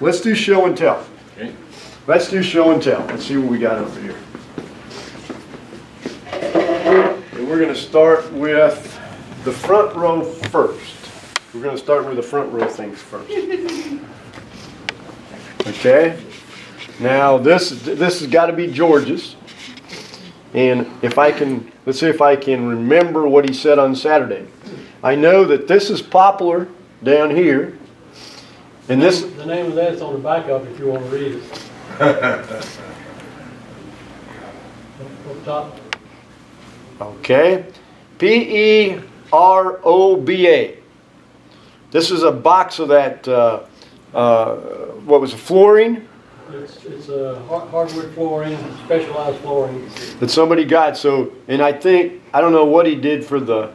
Let's do show and tell. Okay. Let's do show and tell. Let's see what we got over here. And we're gonna start with the front row first. We're gonna start with the front row things first. Okay? Now, this, this has gotta be George's. And if I can, let's see if I can remember what he said on Saturday. I know that this is poplar down here. And this, The name of that's on the back of it if you want to read it. Up top, Okay. P E R O B A. This is a box of that, uh, uh, what was it, flooring it's, it's a har- hardwood flooring, specialized flooring. that somebody got. So, and I think, I don't know what he did for the,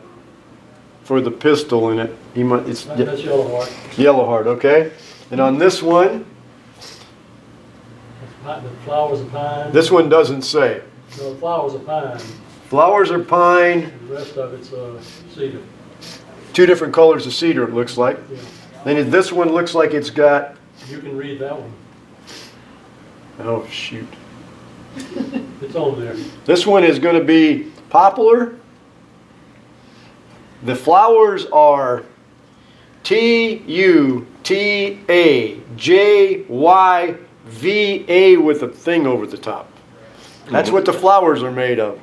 for the pistil in it. He might, it's That- That's yellow heart. yellow heart, okay? And on this one, The flowers of pine. this one doesn't say. No, flowers of pine. Flowers are pine, and The rest of it's uh, cedar. two different colors of cedar it looks like. Yeah. Then this one looks like it's got, You can read that one. oh shoot. It's on there. This one is going to be poplar. The flowers are T U T A J Y V A with a thing over the top. That's what the flowers are made of.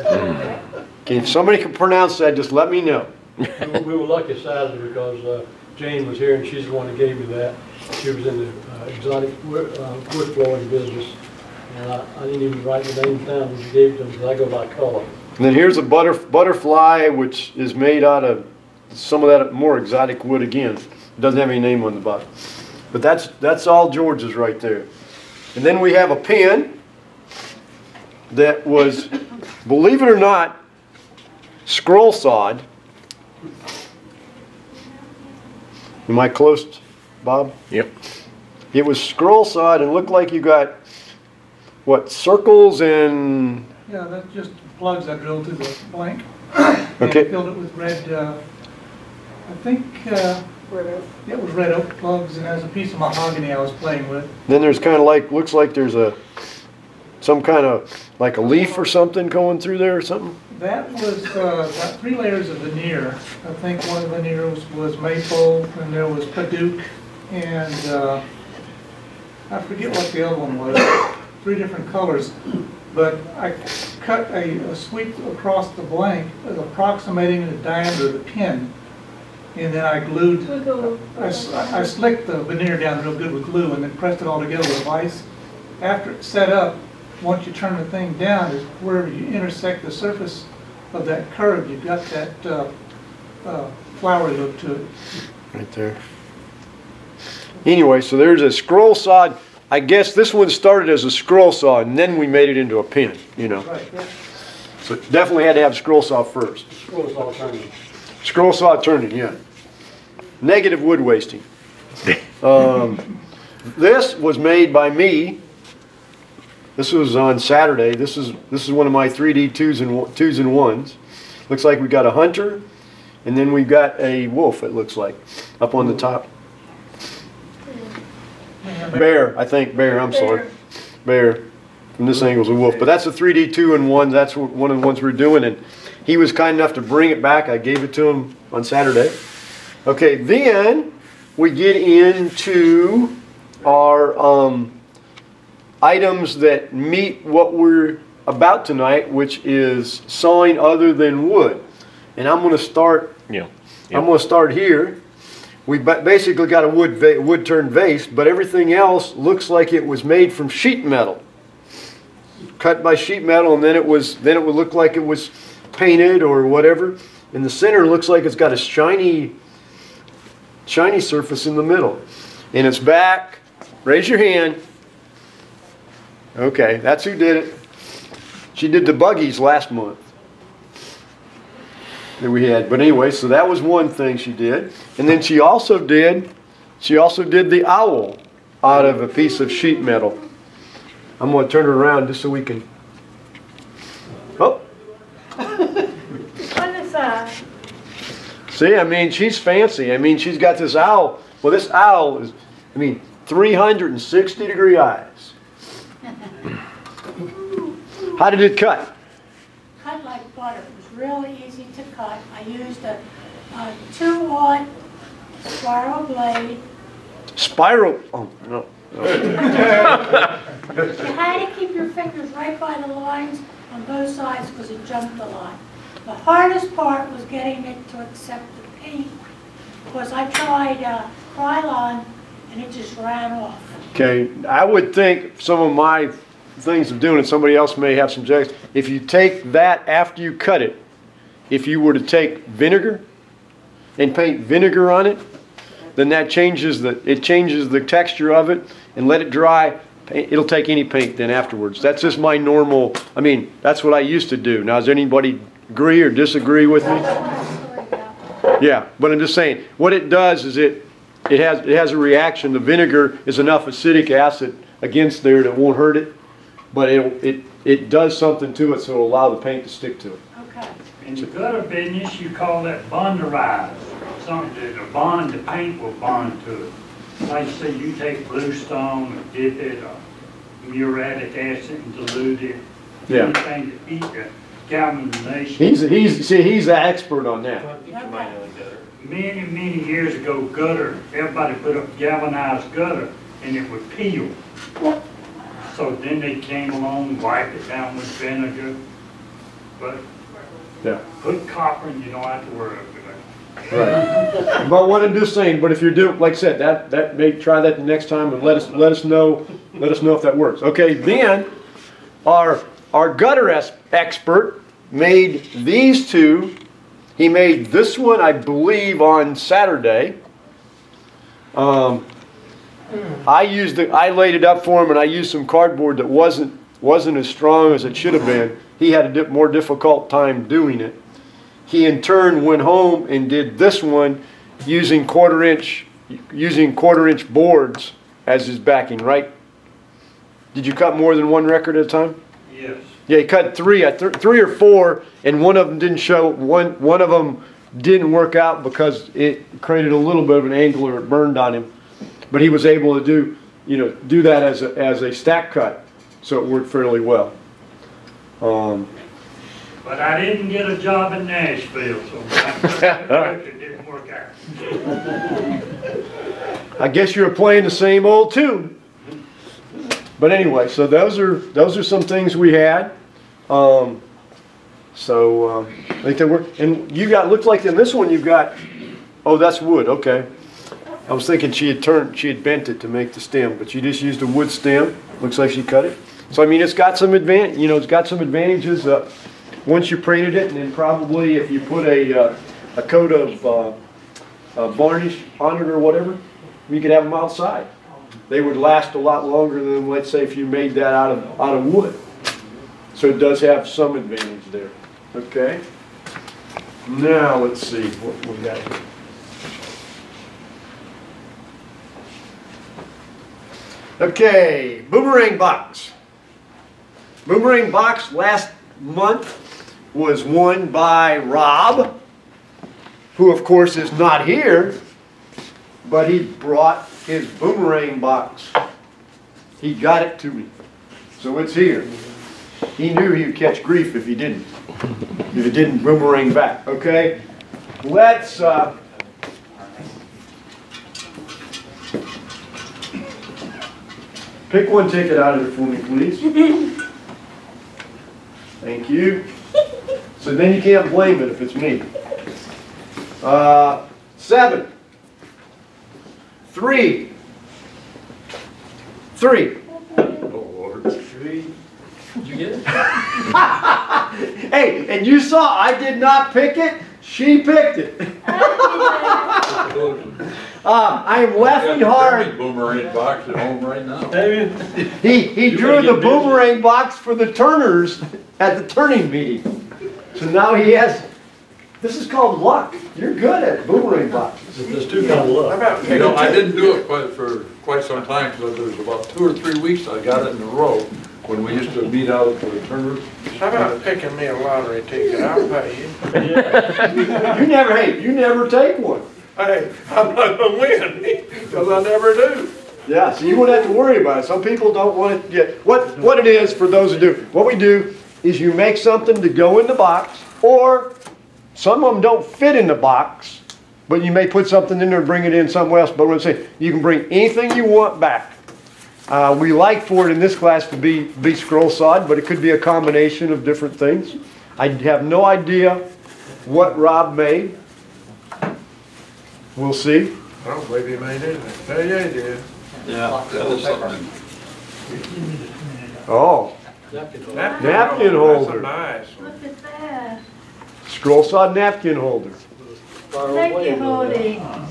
Okay, if somebody can pronounce that, just let me know. We were- We were lucky Saturday because uh, Jane was here and she's the one that gave me that. She was in the uh, exotic wood uh, wood flooring business. And I I didn't even write the name down when she gave it to me because I go by color. And then here's a butter, butterfly, which is made out of some of that more exotic wood again. It doesn't have any name on the bottom. But that's, that's all George's right there. And then we have a pen that was, believe it or not, scroll sawed. Am I close, Bob? Yep. It was scroll sawed and looked like you got, what, circles and, Yeah, that's just plugs I drilled through the blank. And Okay. filled it with red, uh, I think, uh, it was red oak plugs and there's a piece of mahogany I was playing with. Then there's kind of like, looks like there's a, some kind of, like a leaf or something going through there or something? That was, uh, got three layers of veneer. I think one of the veneers was maple and there was padauk and, uh, I forget what the other one was, three different colors. But I cut a, a sweep across the blank approximating the diameter of the pin. And then I glued I slicked the veneer down real good with glue and then pressed it all together with vise. After it's set up, once you turn the thing down, is where you intersect the surface of that curve, you've got that uh, uh, flowery look to it. Right there. Anyway, so there's a scroll saw. I guess this one started as a scroll saw and then we made it into a pen, you know. Right. So definitely had to have scroll saw first. Scrolls all turning. Scroll saw turning, yeah. Negative wood wasting. Um, this was made by me. This was on Saturday. This is this is one of my 3D twos and twos and ones. Looks like we got a hunter, and then we've got a wolf. It looks like up on the top. Bear, I think bear. I'm sorry, bear. From this angle is a wolf, but that's a 3D two and one. That's wh- one of the ones we're doing, and he was kind enough to bring it back. I gave it to him on Saturday. Okay, then we get into our um, items that meet what we're about tonight, which is sawing other than wood. And I'm going to start. Yeah. I'm going to start here. We basically got a wood, wood turned vase, but everything else looks like it was made from sheet metal, cut by sheet metal, and then it was then it would look like it was painted or whatever. In the center, looks like it's got a shiny, shiny surface in the middle, and its back. Raise your hand. Okay, that's who did it. She did the buggies last month that we had. But anyway, so that was one thing she did. And then she also did, she also did the owl out of a piece of sheet metal. I'm going to turn her around just so we can. Oh, What is that? see, I mean, she's fancy. I mean, she's got this owl. Well, this owl is, I mean, 360 degree eyes. How did it cut? cut like butter. Really easy to cut. I used a, a two aught spiral blade. Spiral, oh, no. You had to keep your fingers right by the lines on both sides because it jumped a lot. The hardest part was getting it to accept the paint because I tried uh, Krylon and it just ran off. Okay, I would think some of my things of doing it, somebody else may have some suggestions. If you take that after you cut it, if you were to take vinegar and paint vinegar on it, then that changes the, it changes the texture of it and let it dry. It'll take any paint then afterwards. That's just my normal, I mean, that's what I used to do. Now, does anybody agree or disagree with me? Yeah, but I'm just saying, what it does is it, it has, it has a reaction. The vinegar is enough acidic acid against there that won't hurt it, but it, it, it does something to it so it'll allow the paint to stick to it. Okay. In the gutter business, you call that bonderized. Something that the bond, the paint will bond to it. Like say you take bluestone and dip it, or muriatic acid and dilute it. Yeah. Anything to beat the galvanization. He's, he's, see, he's the expert on that. Okay. Many, many years ago, gutter, everybody put up galvanized gutter and it would peel. So then they came along, wiped it down with vinegar. But Yeah. put copper and you don't have to worry about it. Right. But what I'm just saying, but if you're doing, like I said, that, that may, try that the next time and let us, let us know, let us know if that works. Okay, then, our, our gutter expert made these two. He made this one, I believe, on Saturday. Um, I used the, I laid it up for him and I used some cardboard that wasn't, wasn't as strong as it should have been. He had a di- more difficult time doing it. He in turn went home and did this one using quarter inch, using quarter inch boards as his backing, right? Did you cut more than one record at a time? Yes. Yeah, he cut three, th- three or four, and one of them didn't show. One one of them didn't work out because it created a little bit of an angle or it burned on him. But he was able to do, you know, do that as a as a stack cut, so it worked fairly well. Um, But I didn't get a job in Nashville, so my it didn't work out. I guess you're playing the same old tune. But anyway, so those are those are some things we had. Um, so um, I think they work. And you got looks like in this one you've got. Oh, that's wood. Okay. I was thinking she had turned, she had bent it to make the stem, but she just used a wood stem. Looks like she cut it. So I mean, it's got some advan, you know, it's got some advantages. Uh, once you painted it, and then probably if you put a uh, a coat of uh, varnish on it or whatever, you could have them outside. They would last a lot longer than, let's say, if you made that out of out of wood. So it does have some advantage there. Okay. Now let's see what we got. here. Okay, boomerang box. Boomerang box last month was won by Rob, who of course is not here, but he brought his boomerang box. He got it to me. So it's here. He knew he would catch grief if he didn't. If it didn't boomerang back, okay? Let's, uh, pick one ticket out of there for me, please. Thank you. So then you can't blame it if it's me. Uh, seven. Three. Three. Did you get it? Hey, and you saw I did not pick it. She picked it. Uh, I am laughing hard. Boomerang box at home right now. He, he You drew the get busy. boomerang box for the turners at the turning meeting. So now he has, this is called luck. You're good at boomerang boxes. There's two kind of luck. You know, I didn't do it quite for quite some time, because there was about two or three weeks I got it in a row, when we used to meet out for the Turner. How about picking me a lottery ticket? I'll pay you. Yeah. You never, hey, you never take one. hey, I'm not gonna win, because I never do. Yeah, so you wouldn't have to worry about it. Some people don't want to get, What, what it is for those who do, what we do is you make something to go in the box, or some of them don't fit in the box, but you may put something in there and bring it in somewhere else. But what I'm saying, you can bring anything you want back. Uh, we like for it in this class to be, be scroll sawed, but it could be a combination of different things. I have no idea what Rob made. We'll see. I don't believe he made anything. Hell, yeah, he did. Yeah, that is something. Oh, Napkin holder. Napkin That's a holder. nice one. Look at that. scroll sawed napkin holder. Thank you, blade on that. Hody.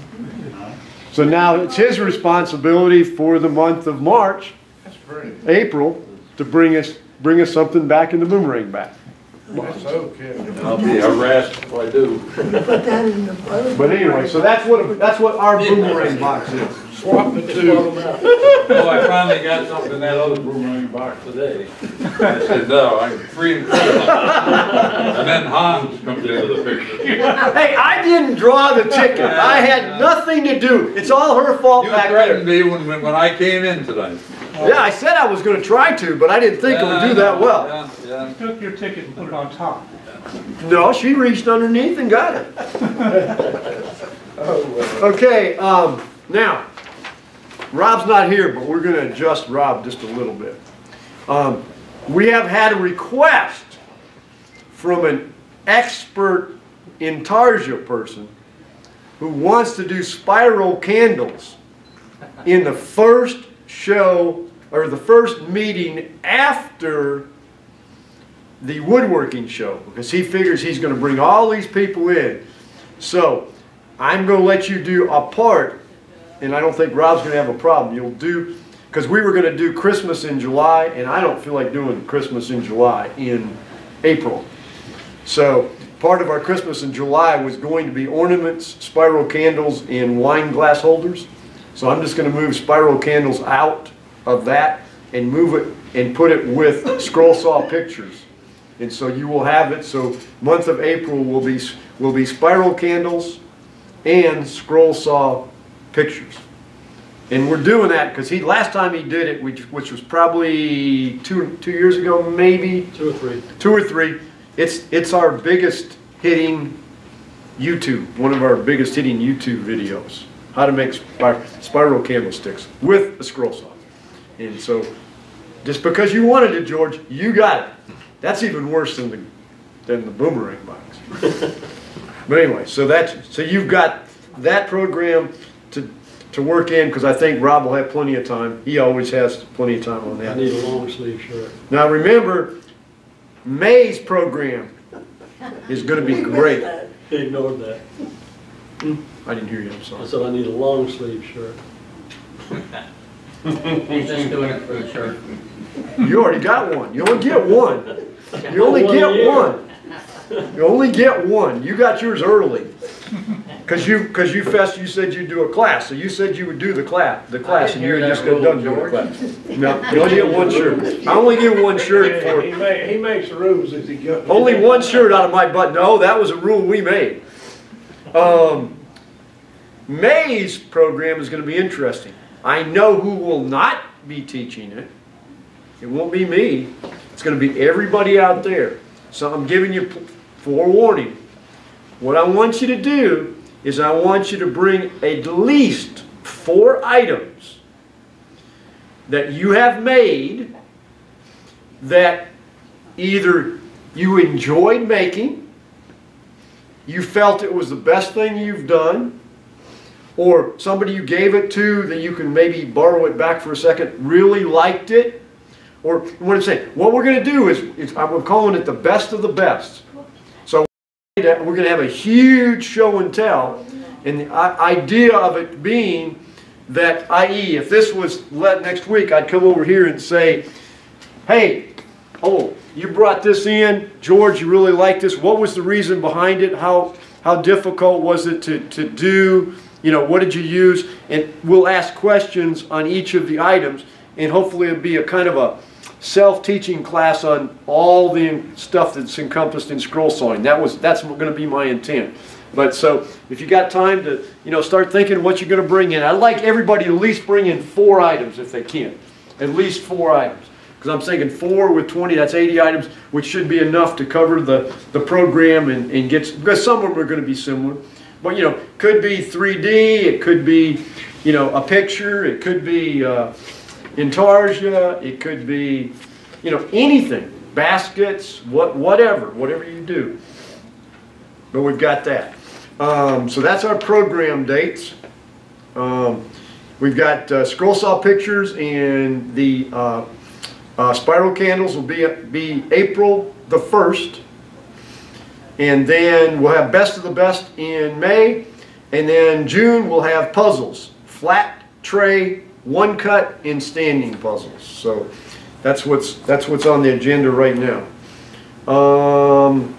So now it's his responsibility for the month of March, That's. April, to bring us, bring us something back in the boomerang back. That's okay. I'll be harassed if I do. But anyway, so that's what, that's what our boomerang box is. Swap the two. Oh, I finally got something in that other boomerang box today. I said, no, I'm free and clear. And then Hans comes into the picture. Hey, I didn't draw the ticket. I had nothing to do. It's all her fault You back threatened there. me when, when I came in tonight. Yeah, I said I was gonna try to, but I didn't think it would do that well. Yeah, yeah. Took your ticket and put it on top. No, she reached underneath and got it. Okay, um, now, Rob's not here, but we're gonna adjust Rob just a little bit. Um, we have had a request from an expert intarsia person who wants to do spiral candles in the first show, or the first meeting after the woodworking show because he figures he's going to bring all these people in. So I'm going to let you do a part, and I don't think Rob's going to have a problem. You'll do because we were going to do Christmas in July, and I don't feel like doing Christmas in July in April. So part of our Christmas in July was going to be ornaments, spiral candles, and wine glass holders. So I'm just going to move spiral candles out of that and move it and put it with scroll saw pictures. And so you will have it, so month of April will be, will be spiral candles and scroll saw pictures. And we're doing that because he, last time he did it, which, which was probably two, two years ago, maybe, Two or three. two or three, it's, it's our biggest hitting YouTube, one of our biggest hitting YouTube videos. How to make spir- spiral candlesticks with a scroll saw. And so, just because you wanted it, George, you got it. That's even worse than the, than the boomerang box. But anyway, so that's, so you've got that program to, to work in, because I think Rob will have plenty of time. He always has plenty of time on that. I need a long sleeve shirt. Now remember, May's program is gonna be great. He ignored that. I didn't hear you, I'm sorry. I said I need a long sleeve shirt. He's just doing it for the shirt. You already got one. You only get one. You only One get year. one. You only get one. You got yours early. Cause you, cause you fest, you said you'd do a class, so you said you would do the class, the class, and you hear had that just got done doing the class. No, you only get one shirt. I only get one shirt for, He ma, he makes rules as he goes. only one shirt out of my butt. No, that was a rule we made. Um, May's program is gonna be interesting. I know who will not be teaching it. It won't be me. It's gonna be everybody out there. So I'm giving you forewarning. What I want you to do is I want you to bring at least four items that you have made that either you enjoyed making, you felt it was the best thing you've done, or somebody you gave it to that you can maybe borrow it back for a second really liked it. Or what I'm saying, what we're going to do is, is I'm calling it the best of the best. So we're going to have a huge show and tell, and the idea of it being that, i.e., if this was let next week, I'd come over here and say, hey, oh, you brought this in, George, you really like this. What was the reason behind it? How how difficult was it to, to do? You know, what did you use? And we'll ask questions on each of the items, and hopefully it'll be a kind of a self-teaching class on all the stuff that's encompassed in scroll sawing. That was that's going to be my intent. But so, if you got time to, you know, start thinking what you're gonna bring in. I'd like everybody to at least bring in four items if they can. At least four items. Because I'm thinking four with 20, that's 80 items, which should be enough to cover the, the program and, and get, because some of them are gonna be similar. But, you know, could be 3D, it could be, you know, a picture, it could be, uh, intarsia, it could be, you know, anything. Baskets, what, whatever, whatever you do. But we've got that. Um, so that's our program dates. Um, we've got uh, scroll saw pictures and the uh, uh, spiral candles will be be April the first, and then we'll have best of the best in May, and then June we'll have puzzles, flat tray, one cut, and standing puzzles. So that's what's that's what's on the agenda right now. Um,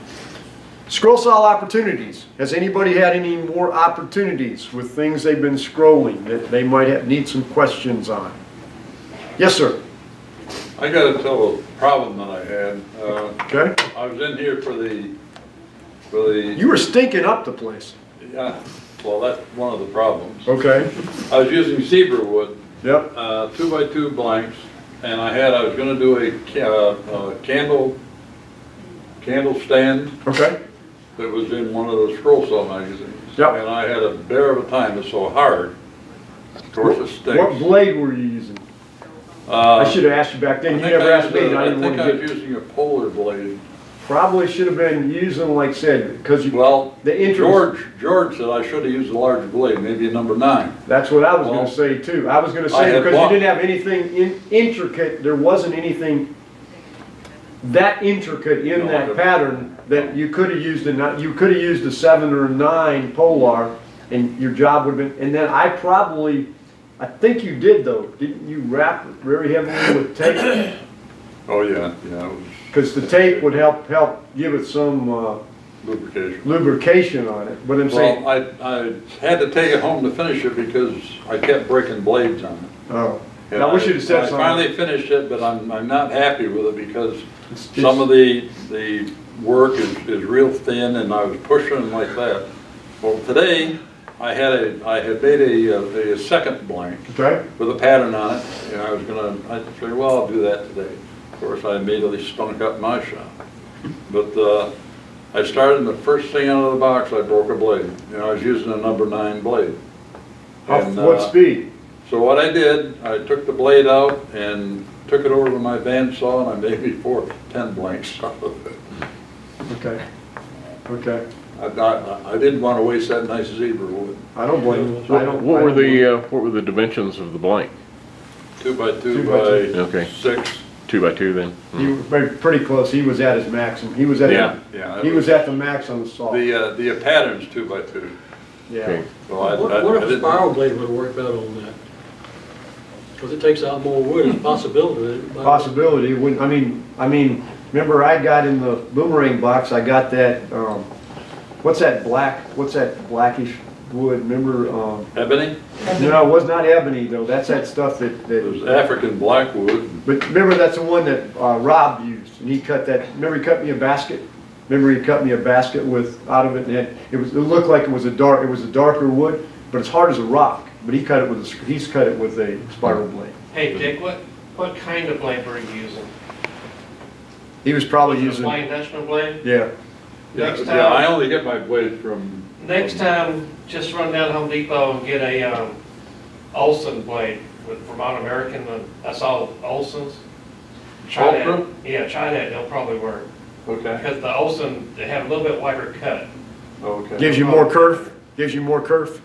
Scroll saw opportunities. Has anybody had any more opportunities with things they've been scrolling that they might have, need some questions on? Yes, sir. I gotta tell a problem that I had. Uh, Okay. I was in here for the, for the, You were stinking up the place. yeah, well, that's one of the problems. Okay. I was using cedar wood, Yep. uh, two by two blanks, and I had, I was gonna do a ca- uh, candle, candle stand Okay. that was in one of those scroll saw magazines. Yep. And I had a bear of a time, it's so hard. Of course, it What stinks. blade were you using? Uh, I should have asked you back then. You never asked me. and I I didn't want think I to was get. using a polar blade. Probably should have been using, like I said, because you. Well, The interest- George, George said I should have used a larger blade, maybe a number nine. That's what I was Well, gonna say too. I was gonna say, had because you didn't have anything in, intricate, there wasn't anything that intricate in No, that pattern that you could have used a, you could have used a seven or a nine Polar and your job would have been, and then I probably, I think you did though, didn't you wrap very heavily with tape? Oh, yeah, yeah, Because the tape would help, help give it some uh, lubrication. lubrication on it, but I'm saying, Well, I, I had to take it home to finish it because I kept breaking blades on it. oh. And I wish you'd have said I something. finally finished it, but I'm, I'm not happy with it because It's- some of the, the work is, is real thin and I was pushing like that. Well, today, I had a, I had made a, uh, a second blank Okay, with a pattern on it, and I was gonna, I figured, well, I'll do that today. Of course, I immediately stunk up my shop. But, uh, I started, and the first thing out of the box, I broke a blade. You know, I was using a number nine blade. Off And, what uh, speed? So what I did, I took the blade out and took it over to my bandsaw, and I made me four, ten blanks out of it. Okay, okay. I, I, I didn't wanna waste that nice zebra wood. I don't blame you. I don't. What I were don't- the, uh, what were the dimensions of the blank? Two by two Two by two. by Okay. six. Two by two then? You were very- pretty close. He was at his maximum. He was at, Yeah, yeah. he was at the max on the saw. The, uh, the pattern's two by two. Yeah. Okay. So I, What I- what I if a didn't- spiral blade would have worked out on that? Because it takes out more wood, it's a possibility. that it might- Possibility, when, I mean, I mean, remember I got in the boomerang box, I got that, um, what's that black, what's that blackish wood? Remember, um, Ebony, no, it was not ebony though. That's that stuff that, it was that, African blackwood. but remember that's the one that, uh, Rob used. And he cut that, remember he cut me a basket? Remember he cut me a basket with, out of it and it, it was, it looked like it was a dark, it was a darker wood, but it's hard as a rock. But he cut it with, a he's cut it with a spiral blade. Hey, Dick, what, what kind of blade were you using? He was probably Was it a using, Flying Dutchman blade? yeah, Yeah, Next yeah, I only get my blades from. Next time, just run down to Home Depot and get a, um, Olson blade with Vermont American, uh, that's all Olson's. Try that, Ultra? yeah, try that, it'll probably work. Okay, Because the Olson, they have a little bit wider cut. okay. gives you more kerf, gives you more kerf.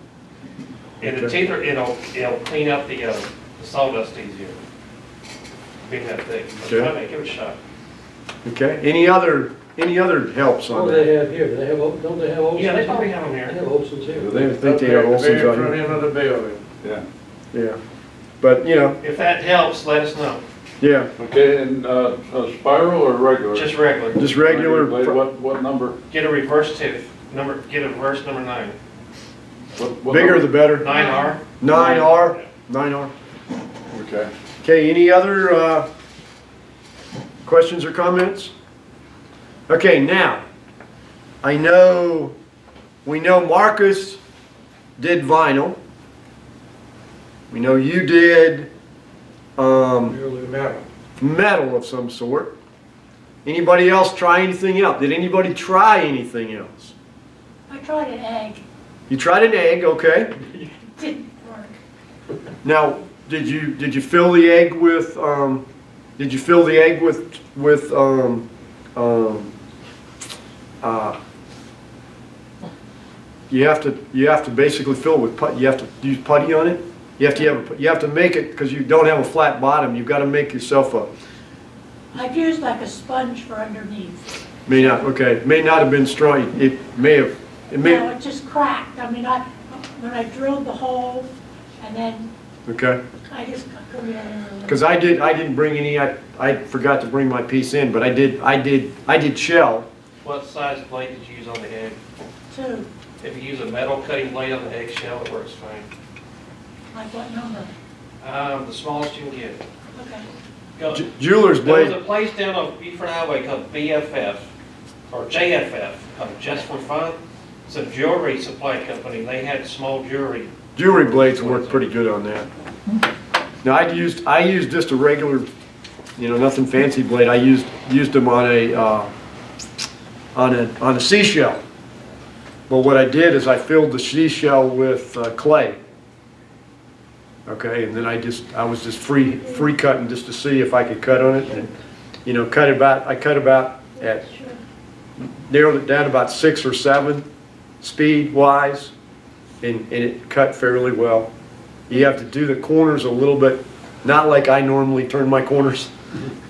And the Okay. either, it'll, it'll clean up the, uh, the sawdust easier. Being that thick, Okay. give it a shot. Okay, any other, any other helps What on do that? they have here? Do they have, O- don't they have Olson's? Yeah, they probably have them They here. have Olson's here. They think they have Olson's on Front here. end of the building. Yeah, Yeah, but, you know, If that helps, let us know. yeah, okay, and, uh, a spiral or regular? Just regular. just regular, Blade, What, what number? Get a reverse tooth, number, get a reverse number nine. What- what bigger the number? better. Nine R. Nine R, nine R. Okay. Okay, any other, uh, questions or comments? Okay, now, I know we know Marcus did vinyl. We know you did, um, metal. metal of some sort. Anybody else try anything else? Did anybody try anything else? I tried an egg, You tried an egg, okay. didn't work. Now, did you, did you fill the egg with, um, did you fill the egg with, with, um, um, uh, you have to, you have to basically fill it with put, you have to use putty on it? You have to have, a- you have to make it, because you don't have a flat bottom, you've got to make yourself a, I've used like a sponge for underneath. may not, okay, may not have been strong, it may have, it may. No, it just cracked. I mean, I, when I drilled the hole and then okay. I just couldn't get it. Because I did, I didn't bring any, I, I forgot to bring my piece in, but I did, I did, I did shell. What size blade did you use on the egg? Two, If you use a metal cutting blade on the eggshell, it works fine. like what number? Um, the smallest you can get. Okay. Go- J- Jeweler's There was blade, a place down on Buford Highway called BFF, or JFF, called Just for Fun. It's a jewelry supply company. They had small jewelry. jewelry blades work pretty good on that. Now, I used, I used just a regular, you know, nothing fancy blade, I used, used them on a, uh, on a, on a seashell. But what I did is I filled the seashell with uh, clay. Okay, and then I just, I was just free, free cutting just to see if I could cut on it and, you know, cut about, I cut about at, narrowed it down about six or seven, speed wise, and, and it cut fairly well. You have to do the corners a little bit, not like I normally turn my corners.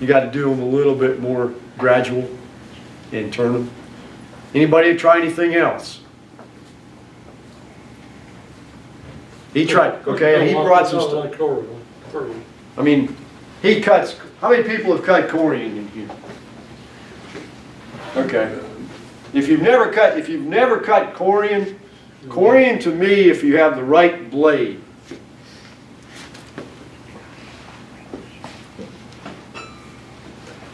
You gotta do them a little bit more gradual and turn them. Anybody try anything else? He tried, okay, and he brought some stuff. Like Corey, Corey. I mean, he cuts, how many people have cut corian in here? Okay. If you've never cut, if you've never cut corian, corian to me, if you have the right blade,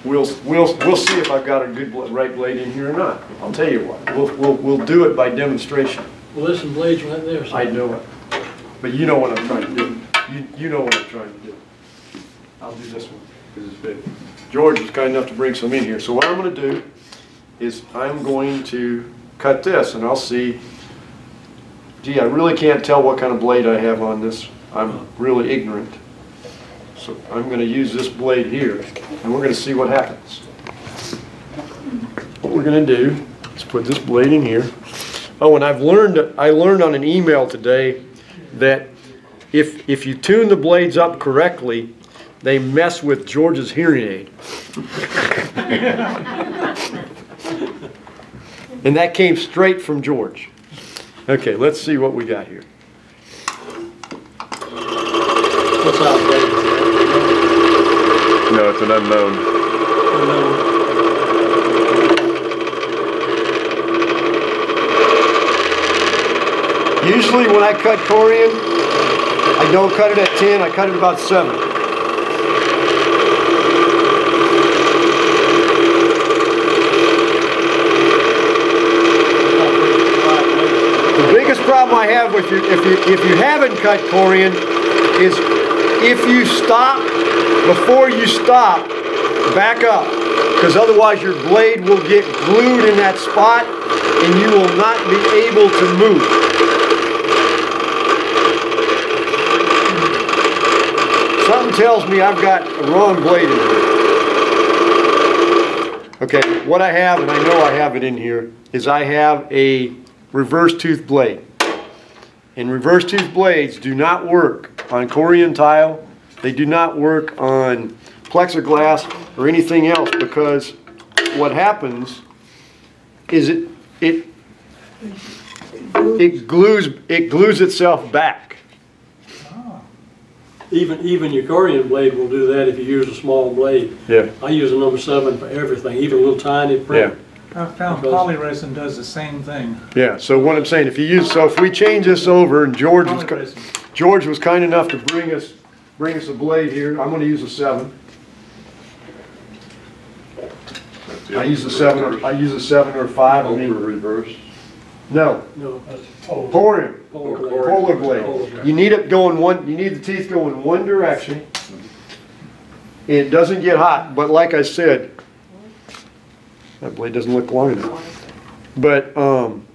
we'll, we'll, we'll see if I've got a good, right blade in here or not. I'll tell you what, we'll, we'll, we'll do it by demonstration. Well, there's some blades right there. so- I know it, but you know what I'm trying to do. You, you know what I'm trying to do. I'll do this one, because it's big. George was kind enough to bring some in here, so what I'm gonna do is I'm going to cut this, and I'll see, gee, I really can't tell what kind of blade I have on this. I'm really ignorant. So I'm gonna use this blade here, and we're gonna see what happens. What we're gonna do is put this blade in here. Oh, and I've learned, I learned on an email today that if, if you tune the blades up correctly, they mess with George's hearing aid. And that came straight from George. Okay, let's see what we got here. What's blade? No, it's an unknown. Usually when I cut corian, I don't cut it at 10, I cut it about 7. The biggest problem I have with you, if you, if you haven't cut corian, is if you stop, before you stop, back up. Because otherwise your blade will get glued in that spot and you will not be able to move. Something tells me I've got a wrong blade in here. Okay, what I have, and I know I have it in here, is I have a reverse tooth blade. And reverse tooth blades do not work on corian tile. They do not work on plexiglass or anything else because what happens is it, it, it glues, it glues itself back. Ah. Even, even your corian blade will do that if you use a small blade. Yeah. I use a number seven for everything, even a little tiny print. I found Because- polyresin does the same thing. Yeah, so what I'm saying, if you use, so if we change this over and George was, ki- Polyresin. George was kind enough to bring us, bring us a blade here, I'm gonna use a seven. I use a seven, or I use a seven or a five, I Over mean, reverse. No, No, that's pole. corian, Polar blade. polar blade. You need it going one, you need the teeth going one direction. It doesn't get hot, but like I said, that blade doesn't look long enough. But, um,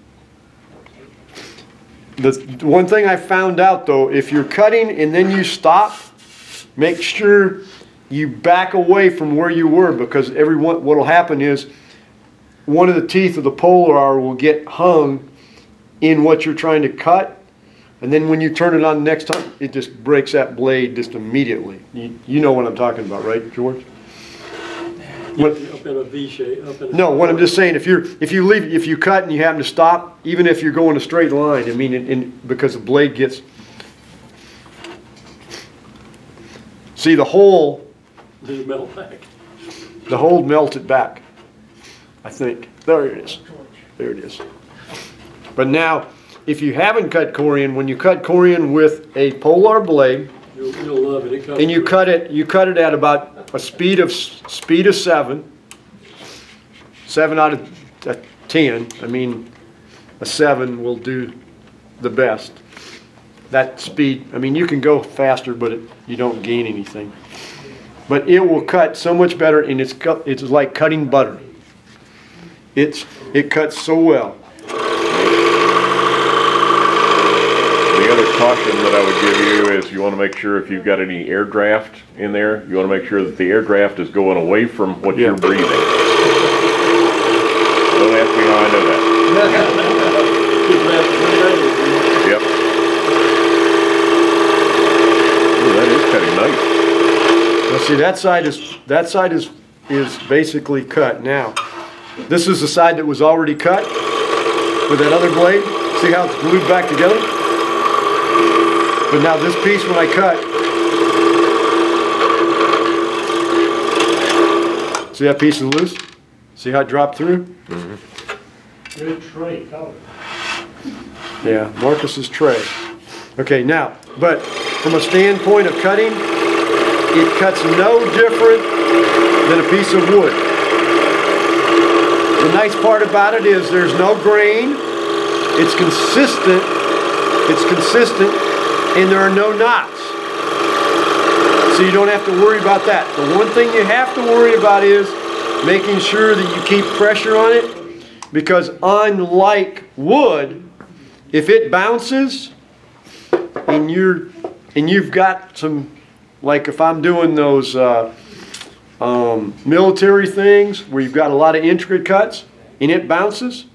the one thing I found out though, if you're cutting and then you stop, make sure you back away from where you were because every what'll happen is one of the teeth of the polar R will get hung in what you're trying to cut. And then when you turn it on next time, it just breaks that blade just immediately. You, you know what I'm talking about, right, George? What- Up in a V shape, up in no, what I'm just saying, if you're, if you leave, if you cut and you happen to stop, even if you're going a straight line, I mean, in, in, because the blade gets. See, the hole, Just melt back. the hole melted back, I think. There it is. There it is. But now, if you haven't cut corian, when you cut corian with a polar blade, You'll, you'll love it. It comes. and you cut it, you cut it at about a speed of, speed of seven. Seven out of ten, I mean, a seven will do the best. That speed, I mean, you can go faster, but it, you don't gain anything. But it will cut so much better and it's it's like cutting butter. It's, it cuts so well. The other caution that I would give you is you want to make sure if you've got any air draft in there, you want to make sure that the air draft is going away from what you're breathing. Don't ask me how I know that. Just wrap it around it. Yep. Ooh, that is cutting nice. Now see, that side is, that side is, is basically cut now. This is the side that was already cut with that other blade. See how it's glued back together? But now this piece, when I cut, see that piece is loose? See how it dropped through? Mm -hmm. Good tree color. Yeah, Marcus's tray. Okay, now, but from a standpoint of cutting, it cuts no different than a piece of wood. The nice part about it is there's no grain, it's consistent, it's consistent, and there are no knots. So you don't have to worry about that. The one thing you have to worry about is making sure that you keep pressure on it because unlike wood, if it bounces and you're and you've got some like if I'm doing those uh, um, military things where you've got a lot of intricate cuts and it bounces,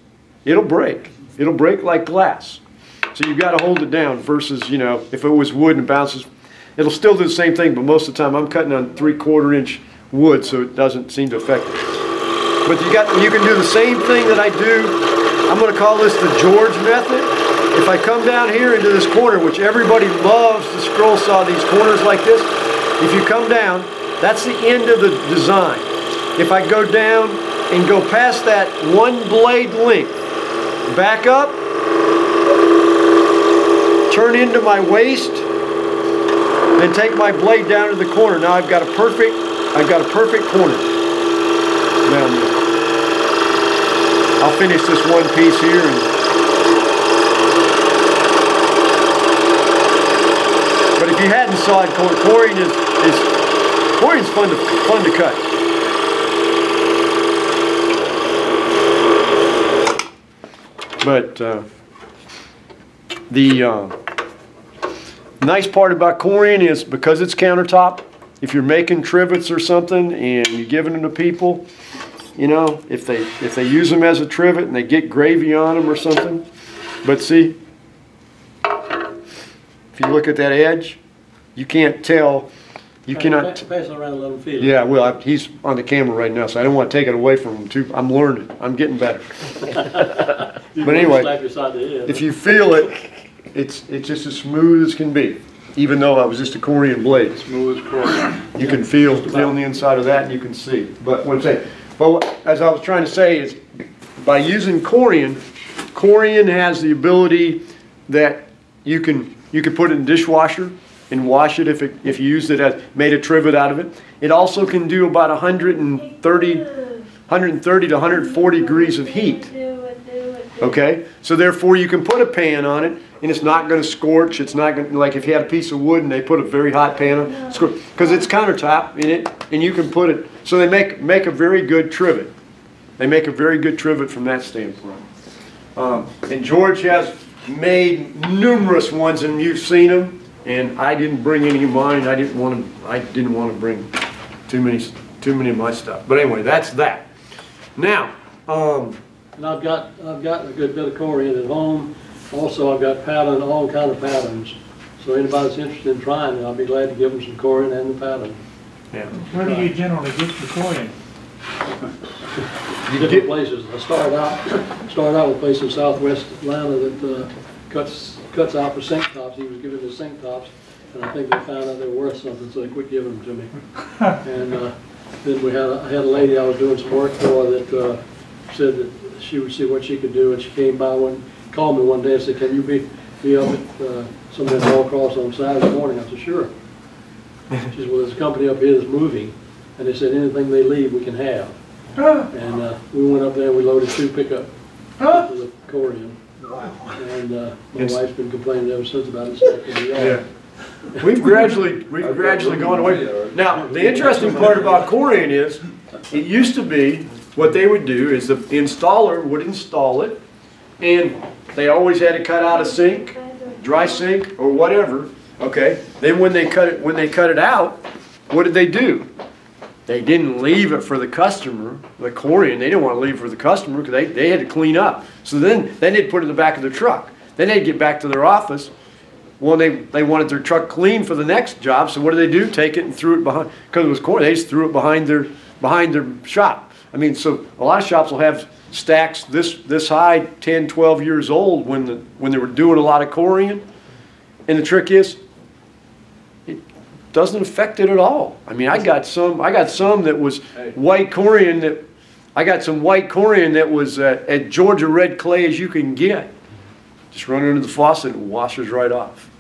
it'll break. It'll break like glass. So you've got to hold it down versus, you know, if it was wood and bounces, it'll still do the same thing, but most of the time I'm cutting on three quarter inch wood so it doesn't seem to affect it. But you got you can do the same thing that I do. I'm going to call this the George method. If I come down here into this corner, which everybody loves to scroll saw these corners like this, if you come down, that's the end of the design. If I go down and go past that one blade length, back up, turn into my waist, then take my blade down to the corner. Now I've got a perfect, I've got a perfect corner there. I'll finish this one piece here and But if you hadn't sawed cor- corian is, is fun to fun to cut. But uh, the uh, nice part about corian is because it's countertop. If you're making trivets or something and you're giving them to people, you know, if they if they use them as a trivet and they get gravy on them or something. But see, if you look at that edge, you can't tell. You cannot. Pass around and let them feel. Yeah, well, I- he's on the camera right now, so I don't want to take it away from him too. I'm learning. I'm getting better. But anyway, Slap your side of the head. If you feel it, it's it's just as smooth as can be. Even though I was just a Corian blade, Smooth as corn. you can feel feel on the inside of that, and you can see. But what I'm saying, but as I was trying to say is, by using Corian, Corian has the ability that you can you can put it in the dishwasher and wash it if it, if you used it as made a trivet out of it. It also can do about 130 130 to 140 degrees of heat. Okay, so therefore you can put a pan on it and it's not gonna scorch, it's not gonna, like if you had a piece of wood and they put a very hot pan on, scorch, cause it's countertop in it and you can put it, so they make, make a very good trivet. They make a very good trivet from that standpoint. Um, and George has made numerous ones and you've seen them and I didn't bring any of mine, I didn't wanna, I didn't wanna bring too many, too many of my stuff. But anyway, that's that. Now, um, And I've got, I've got a good bit of corian at home. Also, I've got pattern, all kind of patterns. So anybody's interested in trying it, I'll be glad to give them some corian and the pattern. yeah. Where do you generally get your corian? Different places. I started out, started out with a place in southwest Atlanta that uh, cuts, cuts out for sink tops. He was giving the sink tops, and I think they found out they were worth something, so they quit giving them to me. And uh, then we had, a- I had a lady I was doing some work for that uh, said that she would see what she could do, and she came by one, called me one day and said, can you be, be up at uh, some of that Ball Cross on Saturday morning? I said, sure. She said, well, there's a company up here that's moving, and they said anything they leave, we can have. Huh? And uh, we went up there, and we loaded two pickup Huh? with a corian. And uh, my It's- wife's been complaining ever since about it stuck in the yard. We've gradually, we've gradually gone away. Now, the interesting part about Corian is, it used to be, what they would do is the installer would install it, and they always had to cut out a sink, dry sink, or whatever, okay? Then when they cut it, when they cut it out, what did they do? They didn't leave it for the customer, the Corian, they didn't want to leave it for the customer, because they, they had to clean up. So then, then they'd put it in the back of their truck. Then they'd get back to their office, well, they, they wanted their truck clean for the next job, so what did they do? Take it and threw it behind, because it was Corian, they just threw it behind their, behind their shop. I mean, so a lot of shops will have stacks this, this high, 10, 12 years old when the, when they were doing a lot of corian. And the trick is, it doesn't affect it at all. I mean, I got some, I got some that was white corian that, I got some white corian that was uh, at Georgia red clay as you can get. Just run it under the faucet and it washes right off.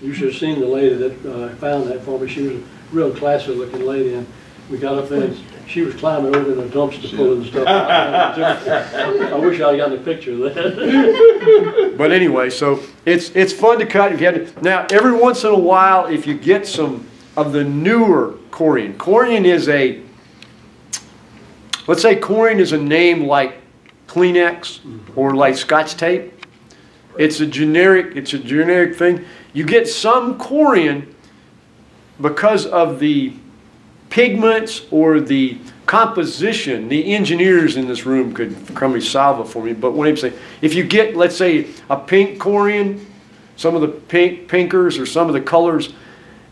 You should have seen the lady that uh, found that for me. She was a real classy looking lady and we got up there and she was climbing over in a dumpster pulling stuff. I wish I'd gotten a picture of that. But anyway, so it's, it's fun to cut. If you had to, now, every once in a while, if you get some of the newer corian, corian is a, let's say corian is a name like Kleenex or like Scotch tape. It's a generic, it's a generic thing. You get some corian because of the pigments or the composition, the engineers in this room could probably solve it for me, but what I'm saying, if you get, let's say, a pink corian, some of the pink, pinkers or some of the colors,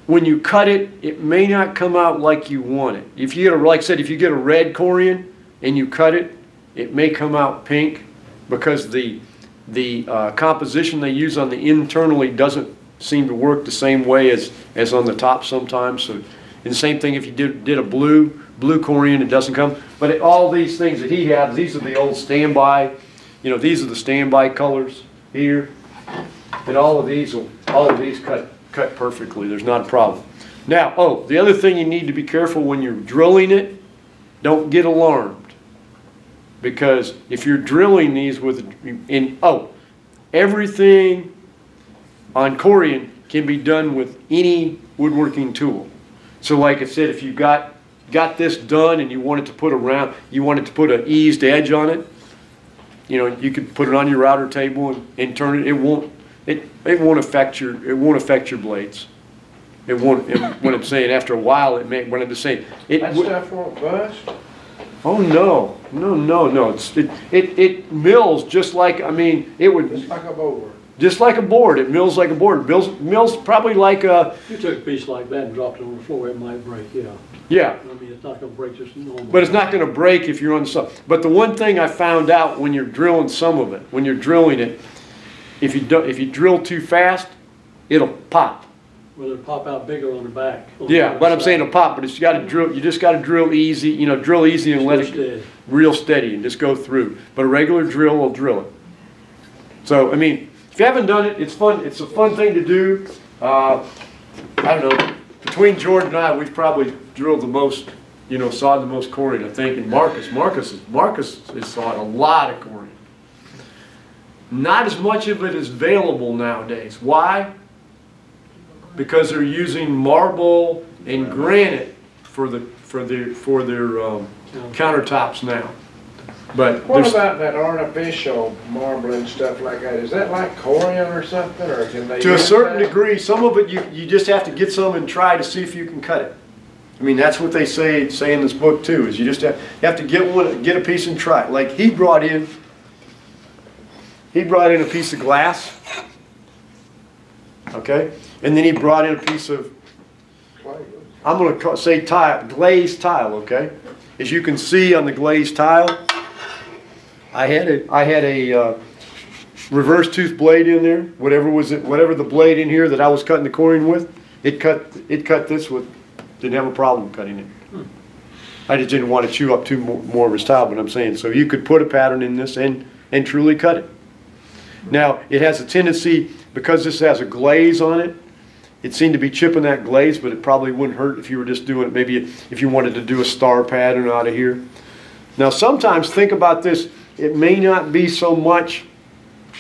when you cut it, it may not come out like you want it. If you get a, like I said, if you get a red corian and you cut it, it may come out pink because the, the uh, composition they use on the internally doesn't seem to work the same way as, as on the top sometimes. So, and the same thing if you did, did a blue, blue corian, it doesn't come. But it, all these things that he has, these are the old standby, you know, these are the standby colors here. And all of these will, all of these cut, cut perfectly, there's not a problem. Now, oh, the other thing you need to be careful when you're drilling it, don't get alarmed. Because if you're drilling these with, in, oh, everything on Corian can be done with any woodworking tool. So like I said, if you got, got this done and you wanted to put a round, you wanted to put an eased edge on it, you know, you could put it on your router table and, and turn it, it won't, it, it won't affect your, it won't affect your blades. It won't, it- what I'm saying, after a while, it may, what I'm saying, it. That stuff won't bust? Oh, no, no, no, no, it's, it, it, it mills just like, I mean, it would, Just like a board. Just like a board, it mills like a board, mills, mills probably like a, you took a piece like that and dropped it on the floor, it might break, yeah. yeah. I mean, it's not gonna break just normal. But it's not gonna break if you're on the sub. But the one thing I found out when you're drilling some of it, when you're drilling it, if you don't, if you drill too fast, it'll pop. Will it'll pop out bigger on the back? on Yeah, other but I'm side? saying it'll pop, but it's gotta drill, you just gotta drill easy, you know, drill easy and let it, Steady. real steady and just go through. But a regular drill will drill it. So, I mean, if you haven't done it, it's fun, it's a fun thing to do. Uh, I don't know, between Jordan and I, we've probably drilled the most, you know, sawed the most corian, I think, and Marcus, Marcus, Marcus has sawed a lot of corian. not as much of it is available nowadays. Why? Because they're using marble and granite for the, for their, for their um, countertops now. But What there's, about that artificial marble and stuff like that? Is that like corian or something, or can they? to a use certain that? degree, some of it, you, you just have to get some and try to see if you can cut it. I mean, that's what they say, say in this book too, is you just have, you have to get one, get a piece and try it. Like he brought in, he brought in a piece of glass, okay? And then he brought in a piece of, I'm gonna ca- say tile, glazed tile, okay? As you can see on the glazed tile, I had a, I had a, uh, reverse tooth blade in there, whatever was it, whatever the blade in here that I was cutting the corian with, it cut, it cut this with, didn't have a problem cutting it. I just didn't want to chew up too more, more of his tile, but I'm saying, so you could put a pattern in this and, and truly cut it. Now, it has a tendency, because this has a glaze on it, it seemed to be chipping that glaze, but it probably wouldn't hurt if you were just doing it, maybe if you wanted to do a star pattern out of here. Now, sometimes think about this, it may not be so much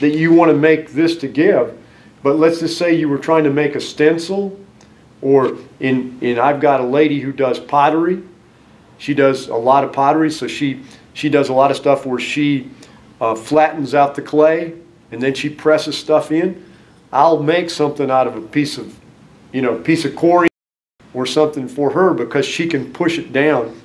that you want to make this to give, but let's just say you were trying to make a stencil, or in, in, I've got a lady who does pottery. She does a lot of pottery, so she, she does a lot of stuff where she uh, flattens out the clay and then she presses stuff in. I'll make something out of a piece of, you know, piece of corian or something for her because she can push it down.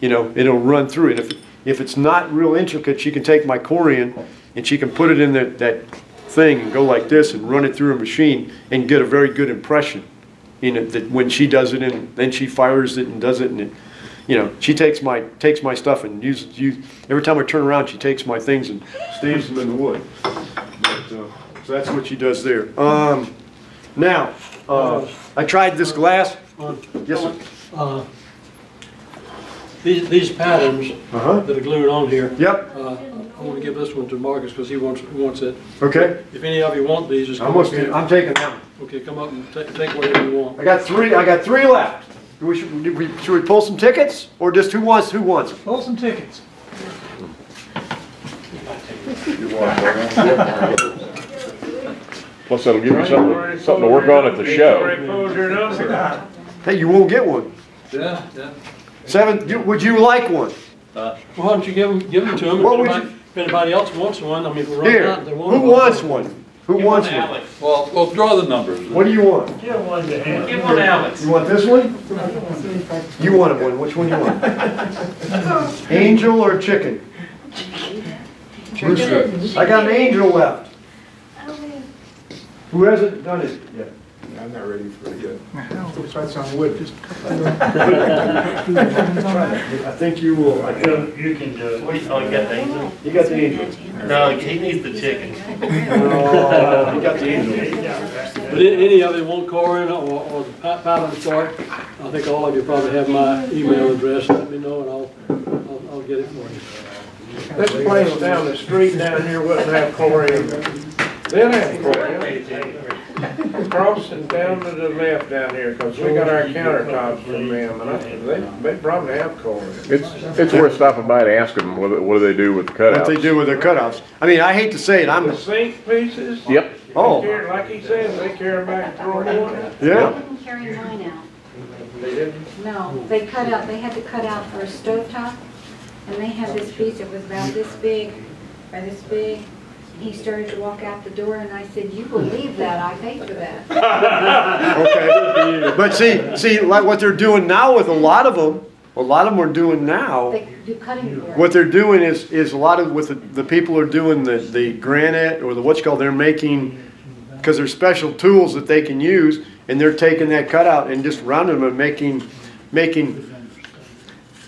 You know, it'll run through it. If, if it's not real intricate, she can take my corian and she can put it in that, that thing and go like this and run it through a machine and get a very good impression. You know, that when she does it and then she fires it and does it and it, you know, she takes my, takes my stuff and uses, use, every time I turn around, she takes my things and staves them in the wood. But, uh, so that's what she does there. Um, now, uh, I tried this glass. Uh, Yes, sir. These, these patterns Uh-huh. that are glued on here, Yep, uh, I want to give this one to Marcus because he wants, wants it. okay. If any of you want these, just I'm come up gonna, here. I'm taking that one. Okay, come up and take, take whatever you want. I got three, I got three left. Do we, should we, should we pull some tickets or just who wants, who wants? them? Pull some tickets. Plus that'll give you something, something to work on at the show. Already pulled your number. Hey, you won't get one. Yeah, yeah. Seven, you- would you like one? Uh, well, why don't you give them, give them to them? What would If anybody- If anybody else wants one, I mean, if we run Here, out, they want who wants one? Who wants one? Alex. Well, well, draw the numbers. What do you want? Give one to him. Give one to Alex. You want this one? You want one, which one you want? Angel or chicken? Rooster. I got an angel left. Who hasn't done it yet? I'm not ready for it yet. Try some wood, just. I think you will. I think- You you can do it. What do you, oh, you got the angel? You got the angel. No, he needs the chicken. Oh, You got the angel. But any of you want Corian or, or the pa- pattern chart, I think all of you probably have my email address. Let me know and I'll, I'll, I'll get it for you. This place down the street down here wouldn't have corian. They'll have corian. Crossing down to the left down here, cause we got our countertops from them, and I, they, they probably have corian. It's, it's worth stopping by to ask them what, what do they do with the cutouts. What they cutouts. do with their cutouts. I mean, I hate to say it, I'm, The sink pieces? Yep. they Oh. carry- Like he said, they carry them back and throw them away. yeah. didn't carry mine out. They didn't? No, they cut out, they had to cut out for a stovetop, and they had this piece that was about this big, or this big. He started to walk out the door, and I said, you believe that, I paid for that. Okay. But see, see, like what they're doing now with a lot of them, a lot of them are doing now, They do cutting board. what they're doing is, is a lot of, with the, the people are doing the, the granite or the what's called, they're making, because there's special tools that they can use, and they're taking that cutout and just rounding them and making, making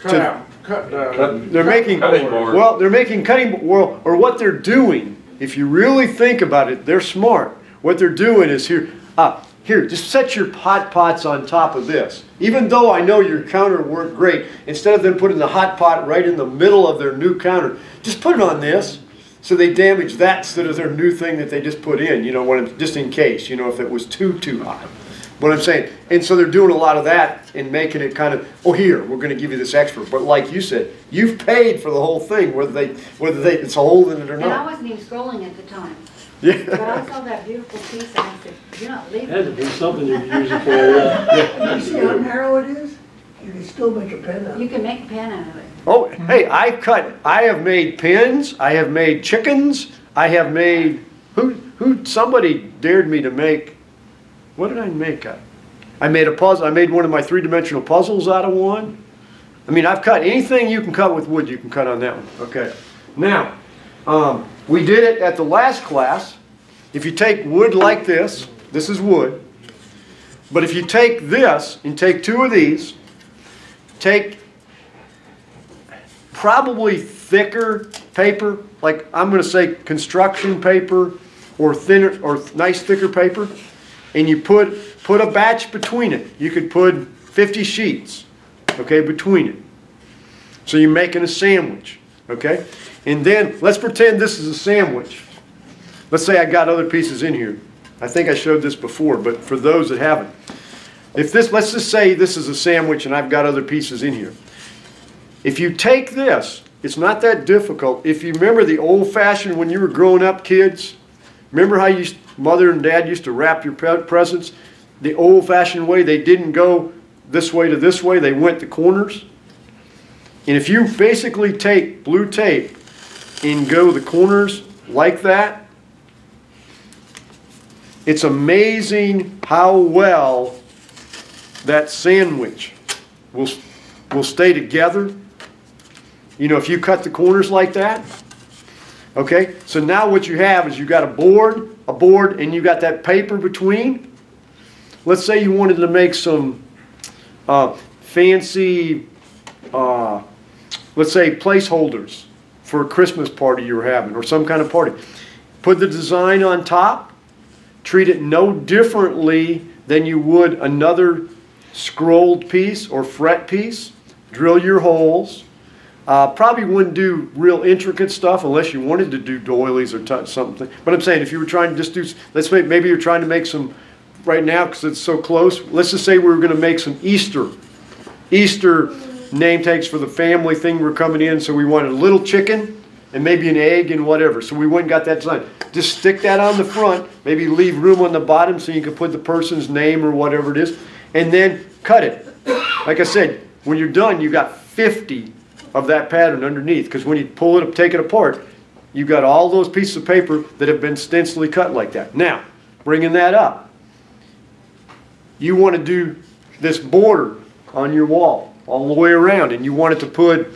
Cut out, cut, uh, They're making, Cutting board. well, they're making cutting, well, or what they're doing, if you really think about it, they're smart. What they're doing is here, ah, here, just set your hot pots on top of this. Even though I know your counter worked great, instead of them putting the hot pot right in the middle of their new counter, just put it on this. So they damage that instead of their new thing that they just put in, you know, when, just in case, you know, if it was too, too hot. What I'm saying, and so they're doing a lot of that and making it kind of, oh, here, we're gonna give you this extra. But like you said, you've paid for the whole thing, whether they, whether they, it's a hole in it or And I not. wasn't even scrolling at the time, but I saw that beautiful piece and I said, you're not leaving. Had to be something you could use it for, yeah. You see how narrow it is? You can still make a pen out of it. You it. can make a pen out of it. Oh, hey, I cut, I have made pins, I have made chickens, I have made, who, who, somebody dared me to make, what did I make? I- I made a puzzle, I made one of my three-dimensional puzzles out of one. I mean, I've cut, anything you can cut with wood, you can cut on that one, okay. Now, um, we did it at the last class. If you take wood like this, this is wood. But if you take this and take two of these, take probably thicker paper, like I'm gonna say construction paper or thinner, or nice thicker paper, and you put, put a batch between it. You could put 50 sheets, okay, between it. So you're making a sandwich, okay? And then, let's pretend this is a sandwich. Let's say I got other pieces in here. I think I showed this before, but for those that haven't. If this, let's just say this is a sandwich and I've got other pieces in here. If you take this, it's not that difficult. If you remember the old fashioned when you were growing up, kids, remember how you, mother and dad used to wrap your presents? The old fashioned way, they didn't go this way to this way, they went the corners. And if you basically take blue tape and go the corners like that, it's amazing how well that sandwich will, will stay together. You know, if you cut the corners like that. Okay, so now what you have is you got a board, a board, and you got that paper between. Let's say you wanted to make some uh, fancy, uh, let's say placeholders for a Christmas party you were having or some kind of party. Put the design on top, treat it no differently than you would another scrolled piece or fret piece. Drill your holes. Uh, probably wouldn't do real intricate stuff unless you wanted to do doilies or touch something. But I'm saying if you were trying to just do, let's maybe you're trying to make some, right now because it's so close, let's just say we were going to make some Easter, Easter name tags for the family thing we're coming in. So we wanted a little chicken and maybe an egg and whatever. So we went and got that design. Just stick that on the front, maybe leave room on the bottom so you can put the person's name or whatever it is, and then cut it. Like I said, when you're done, you got 50 of that pattern underneath, because when you pull it up, take it apart, you've got all those pieces of paper that have been stencilly cut like that. Now, bringing that up, you want to do this border on your wall all the way around, and you want it to put,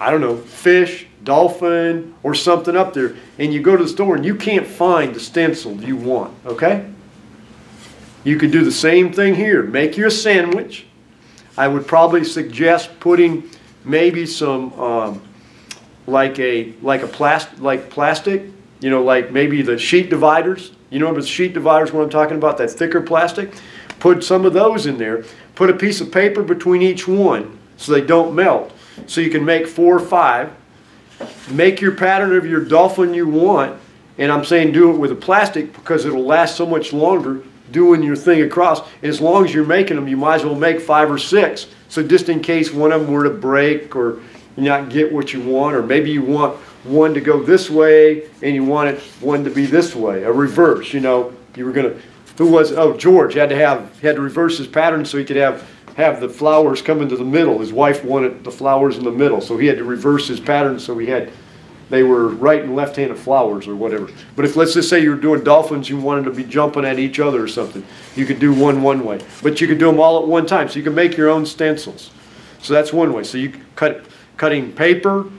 I don't know, fish, dolphin, or something up there, and you go to the store and you can't find the stencil you want, okay? You could do the same thing here. Make your sandwich. I would probably suggest putting maybe some, um, like a, like a plastic, like plastic, you know, like maybe the sheet dividers. You know the sheet dividers, what I'm talking about, that thicker plastic? Put some of those in there. Put a piece of paper between each one so they don't melt. So you can make four or five. Make your pattern of your dolphin you want. And I'm saying do it with a plastic because it'll last so much longer doing your thing across. As long as you're making them, you might as well make five or six. So just in case one of them were to break or not get what you want, or maybe you want one to go this way and you want it one to be this way, a reverse, you know, you were gonna, who was, oh, George had to have, had to reverse his pattern so he could have, have the flowers come into the middle. His wife wanted the flowers in the middle, so he had to reverse his pattern so he had, they were right and left-handed flowers or whatever. But if, let's just say you were doing dolphins, you wanted to be jumping at each other or something, you could do one one way. But you could do them all at one time, so you can make your own stencils. So that's one way. So you cut, cutting paper,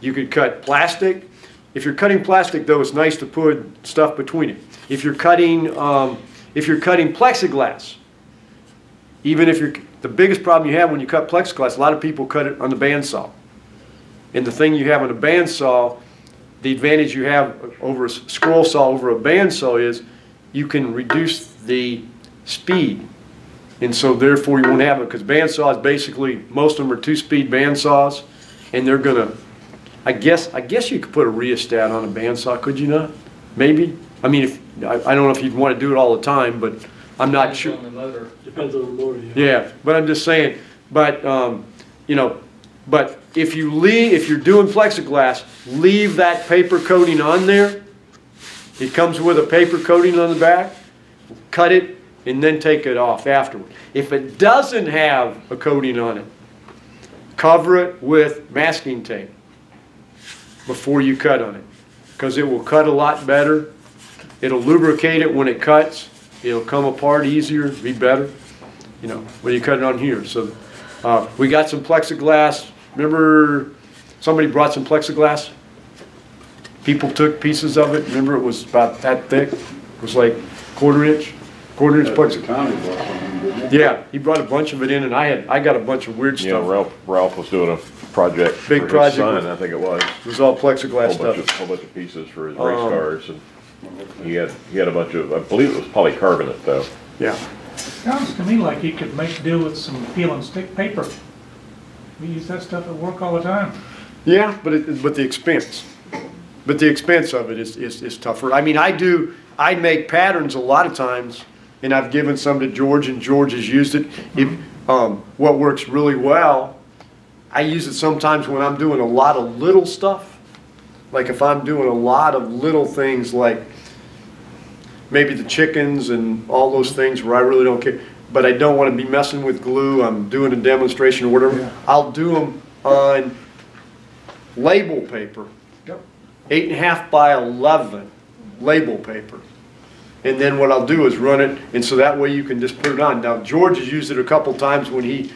you could cut plastic. If you're cutting plastic though, it's nice to put stuff between it. If you're cutting, um, if you're cutting plexiglass, even if you're, the biggest problem you have when you cut plexiglass, a lot of people cut it on the bandsaw. And the thing you have on a bandsaw, the advantage you have over a scroll saw over a bandsaw is you can reduce the speed. And so therefore you won't have it, because bandsaws basically, most of them are two-speed bandsaws, and they're gonna, I guess, I guess you could put a rheostat on a bandsaw, could you not? Maybe? I mean, if, I, I don't know if you'd want to do it all the time, but I'm not sure. On the motor. Depends on the motor, yeah. Yeah, but I'm just saying, but, um, you know, but if you leave, if you're doing plexiglass, leave that paper coating on there. It comes with a paper coating on the back, cut it, and then take it off afterward. If it doesn't have a coating on it, cover it with masking tape before you cut on it, because it will cut a lot better. It'll lubricate it when it cuts. It'll come apart easier, be better, you know, when you cut it on here. So, uh, we got some plexiglass. Remember, somebody brought some plexiglass? People took pieces of it. Remember, it was about that thick. It was like quarter inch, quarter inch plexiglass. Yeah, he brought a bunch of it in and I had, I got a bunch of weird You know, stuff. Ralph, Ralph was doing a project for Big his project son, with- I think it was. It was all plexiglass Whole bunch of, stuff. whole bunch of pieces for his race Um, cars and he had, he had a bunch of, I believe it was polycarbonate though. Yeah. Sounds to me like you could make do with some peel and stick paper. We use that stuff at work all the time. Yeah, but it, but the expense, but the expense of it is, is, is tougher. I mean, I do, I make patterns a lot of times, and I've given some to George, and George has used it. If, um, what works really well, I use it sometimes when I'm doing a lot of little stuff. Like if I'm doing a lot of little things like maybe the chickens and all those things where I really don't care, but I don't want to be messing with glue, I'm doing a demonstration or whatever, I'll do them on label paper. Eight and a half by 11 label paper. And then what I'll do is run it, and so that way you can just put it on. Now, George has used it a couple times when he,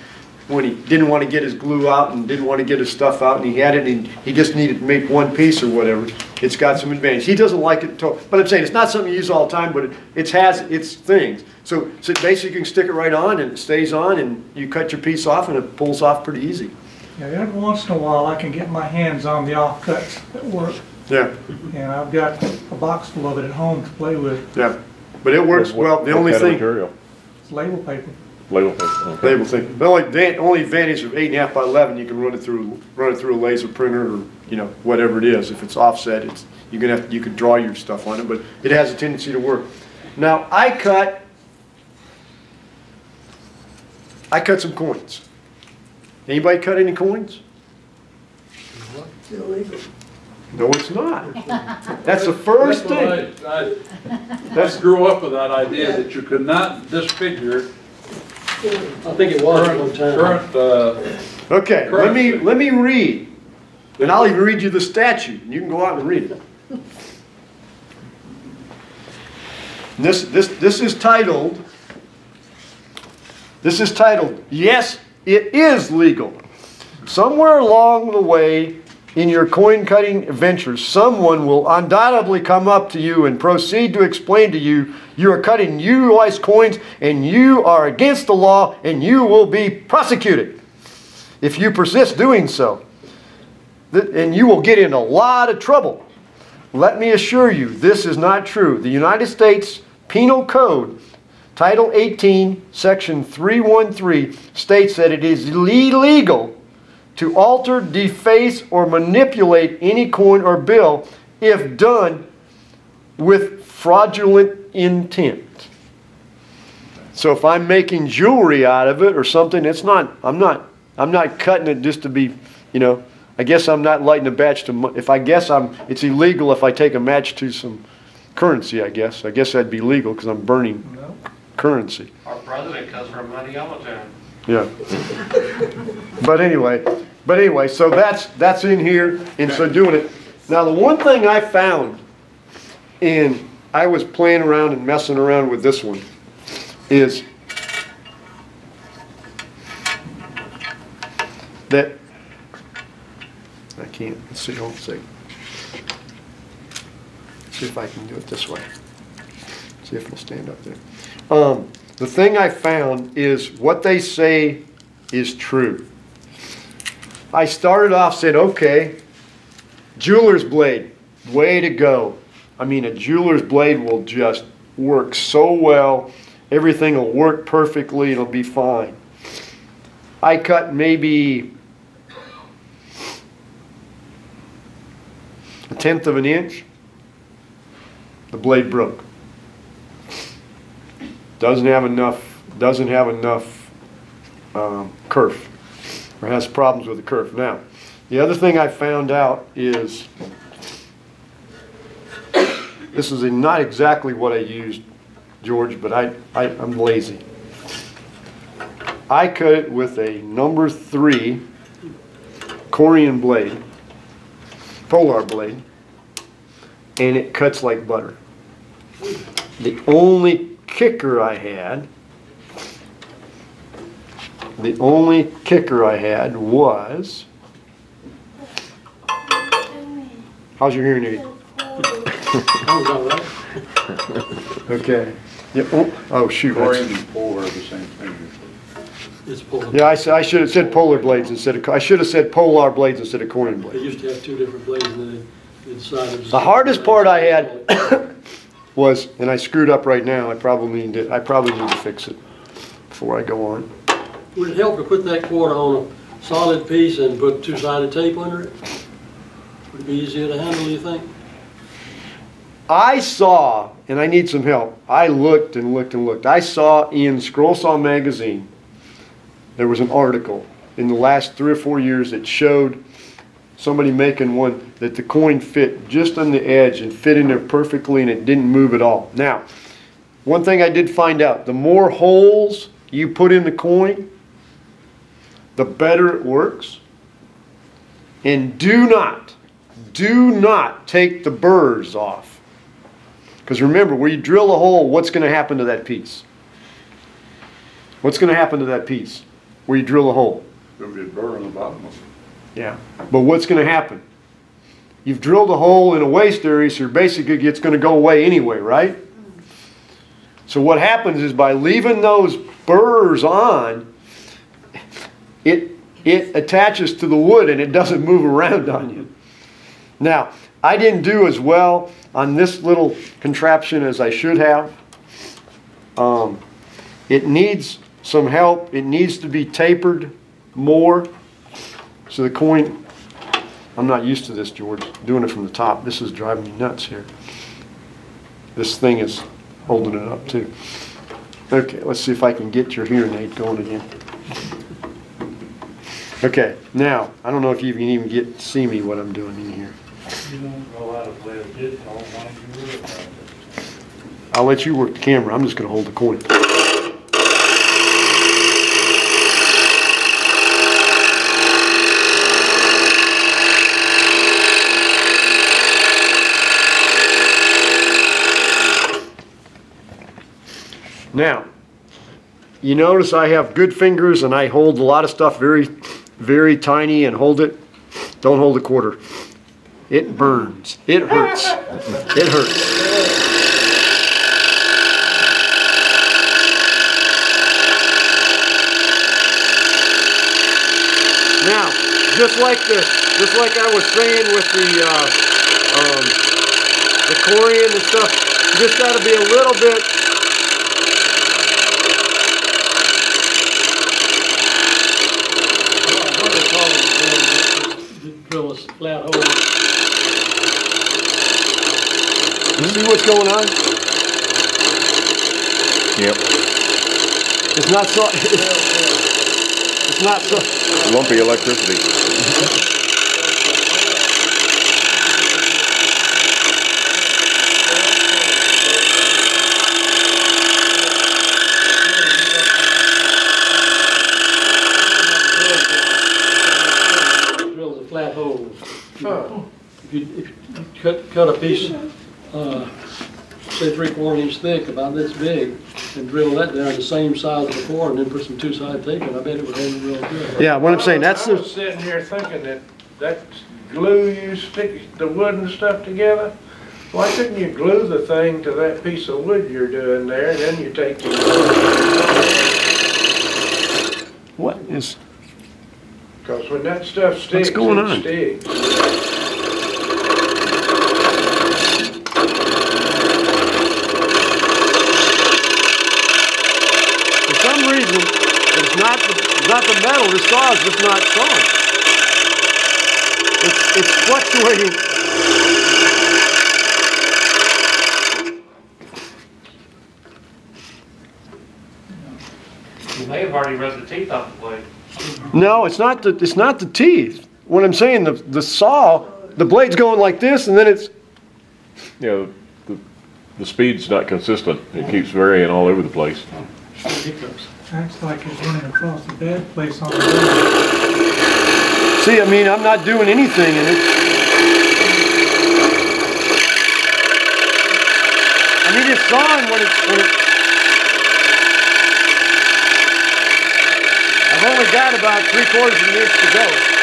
when he didn't want to get his glue out and didn't want to get his stuff out, and he had it, and he just needed to make one piece or whatever. It's got some advantage. He doesn't like it, to- but I'm saying, it's not something you use all the time, but it, it has its things. So, so basically you can stick it right on, and it stays on, and you cut your piece off, and it pulls off pretty easy. Yeah, every once in a while, I can get my hands on the offcuts that work, Yeah, and I've got a box full of it at home to play with. yeah. But it works What- well. The only thing. Material, It's label paper. Label paper. okay. Label thing. The only, advan- only advantage of eight and a half by eleven, you can run it through, run it through a laser printer or, you know, whatever it is. If it's offset, it's, you're gonna have, you could draw your stuff on it, but it has a tendency to work. Now, I cut, I cut some coins. Anybody cut any coins? It's illegal. No, it's not. That's the first That's thing. I, I, I grew up with that idea that you could not disfigure I think it was at one current, time. current, uh, Okay, let me, let me read. And I'll even read you the statute, and you can go out and read it. This, this, this is titled, this is titled, Yes, It Is Legal. Somewhere along the way in your coin cutting ventures, someone will undoubtedly come up to you and proceed to explain to you you are cutting U.S. coins and you are against the law and you will be prosecuted if you persist doing so. And you will get in a lot of trouble. Let me assure you, this is not true. The United States Penal Code, Title 18, Section 313, states that it is illegal to alter, deface, or manipulate any coin or bill if done with fraudulent intent. So if I'm making jewelry out of it or something, it's not, I'm not, I'm not cutting it just to be, you know, I guess I'm not lighting a match to, if I guess I'm, it's illegal if I take a match to some currency, I guess. I guess that'd be legal because I'm burning No. currency. Our president comes from money all the time. Yeah. But anyway, but anyway, so that's, that's in here, and so doing it. Now, the one thing I found, and I was playing around and messing around with this one, is that, I can't, let's see, hold on a second. See if I can do it this way. See if it'll stand up there. Um, the thing I found is what they say is true. I started off saying, okay, jeweler's blade, way to go. I mean, a jeweler's blade will just work so well. Everything will work perfectly. It'll be fine. I cut maybe a tenth of an inch. The blade broke. Doesn't have enough, doesn't have enough, um, kerf, or has problems with the kerf. Now, the other thing I found out is, this is not exactly what I used, George, but I, I, I'm lazy. I cut it with a number three Corian blade, Polar blade, and it cuts like butter. The only kicker I had, the only kicker I had was, how's your hearing aid? I was all right. Okay. Yeah, oh, oh, shoot. that's- and Polar are the same thing. It's pulling. Yeah, I, s- I should have said polar blades instead of, I should have said polar blades instead of Corian They blades. used to have two different blades and then they decided. The hardest part I had was, and I screwed up right now, I probably need to, I probably need to fix it before I go on. Would it help to put that quarter on a solid piece and put two-sided tape under it? Would it be easier to handle, you think? I saw, and I need some help, I looked and looked and looked, I saw in Scroll Saw magazine, there was an article in the last three or four years that showed somebody making one that the coin fit just on the edge and fit in there perfectly and it didn't move at all. Now, one thing I did find out, the more holes you put in the coin, the better it works. And do not, do not take the burrs off. Because remember, where you drill a hole, what's going to happen to that piece? What's going to happen to that piece where you drill a hole? There'll be a burr on the bottom of it. Yeah. But what's going to happen? You've drilled a hole in a waste area, so basically it's going to go away anyway, right? So what happens is by leaving those burrs on, it it attaches to the wood and it doesn't move around on you. Now, I didn't do as well on this little contraption as I should have. Um, it needs some help. It needs to be tapered more. So the coin, I'm not used to this, George, doing it from the top. This is driving me nuts here. This thing is holding it up too. Okay, let's see if I can get your hearing aid going again. Okay, now, I don't know if you can even get, see me what I'm doing in here. You don't know how to play a guitar, why don't you worry about it? I'll let you work the camera, I'm just gonna hold the coin. Now, you notice I have good fingers and I hold a lot of stuff very, very tiny and hold it. Don't hold a quarter. It burns. It hurts. It hurts. Now, just like the, just like I was saying with the, uh, um, the corian and stuff, you just got to be a little bit. What they call it, you drill a flat hole. You see what's going on? Yep, It's not so. It's not so. lumpy electricity. Drills a flat hole. Huh. If you, if you cut, cut a piece, say three quarter inch thick, about this big, and drill that down the same size as before, and then put some two side tape and I bet it would hold real good. Yeah, what I'm saying, that's I the. was sitting here thinking that, that glue you stick the wood and stuff together, why couldn't you glue the thing to that piece of wood you're doing there, and then you take the, What is? because when that stuff sticks, going on? sticks. For some reason, it's not the, it's not the metal, the saw is just not sawing. It's, it's fluctuating. You may have already rubbed the teeth off the blade. No, it's not the, it's not the teeth. What I'm saying, the, the saw, the blade's going like this and then it's, You know, the, the speed's not consistent. It keeps varying all over the place. Acts like it's running across the bad place on the road. see, I mean, I'm not doing anything in it. I when it's, when it. I've only got about three quarters of an inch to go.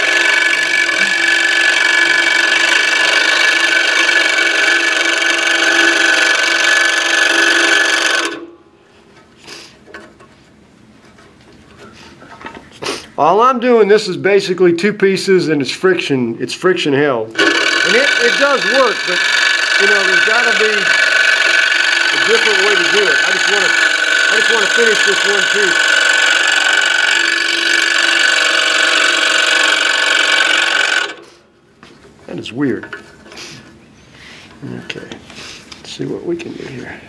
All I'm doing, this is basically two pieces and it's friction, it's friction held. And it, it does work, but, you know, there's gotta be a different way to do it. I just wanna, I just wanna finish this one piece. That is weird. Okay, let's see what we can do here.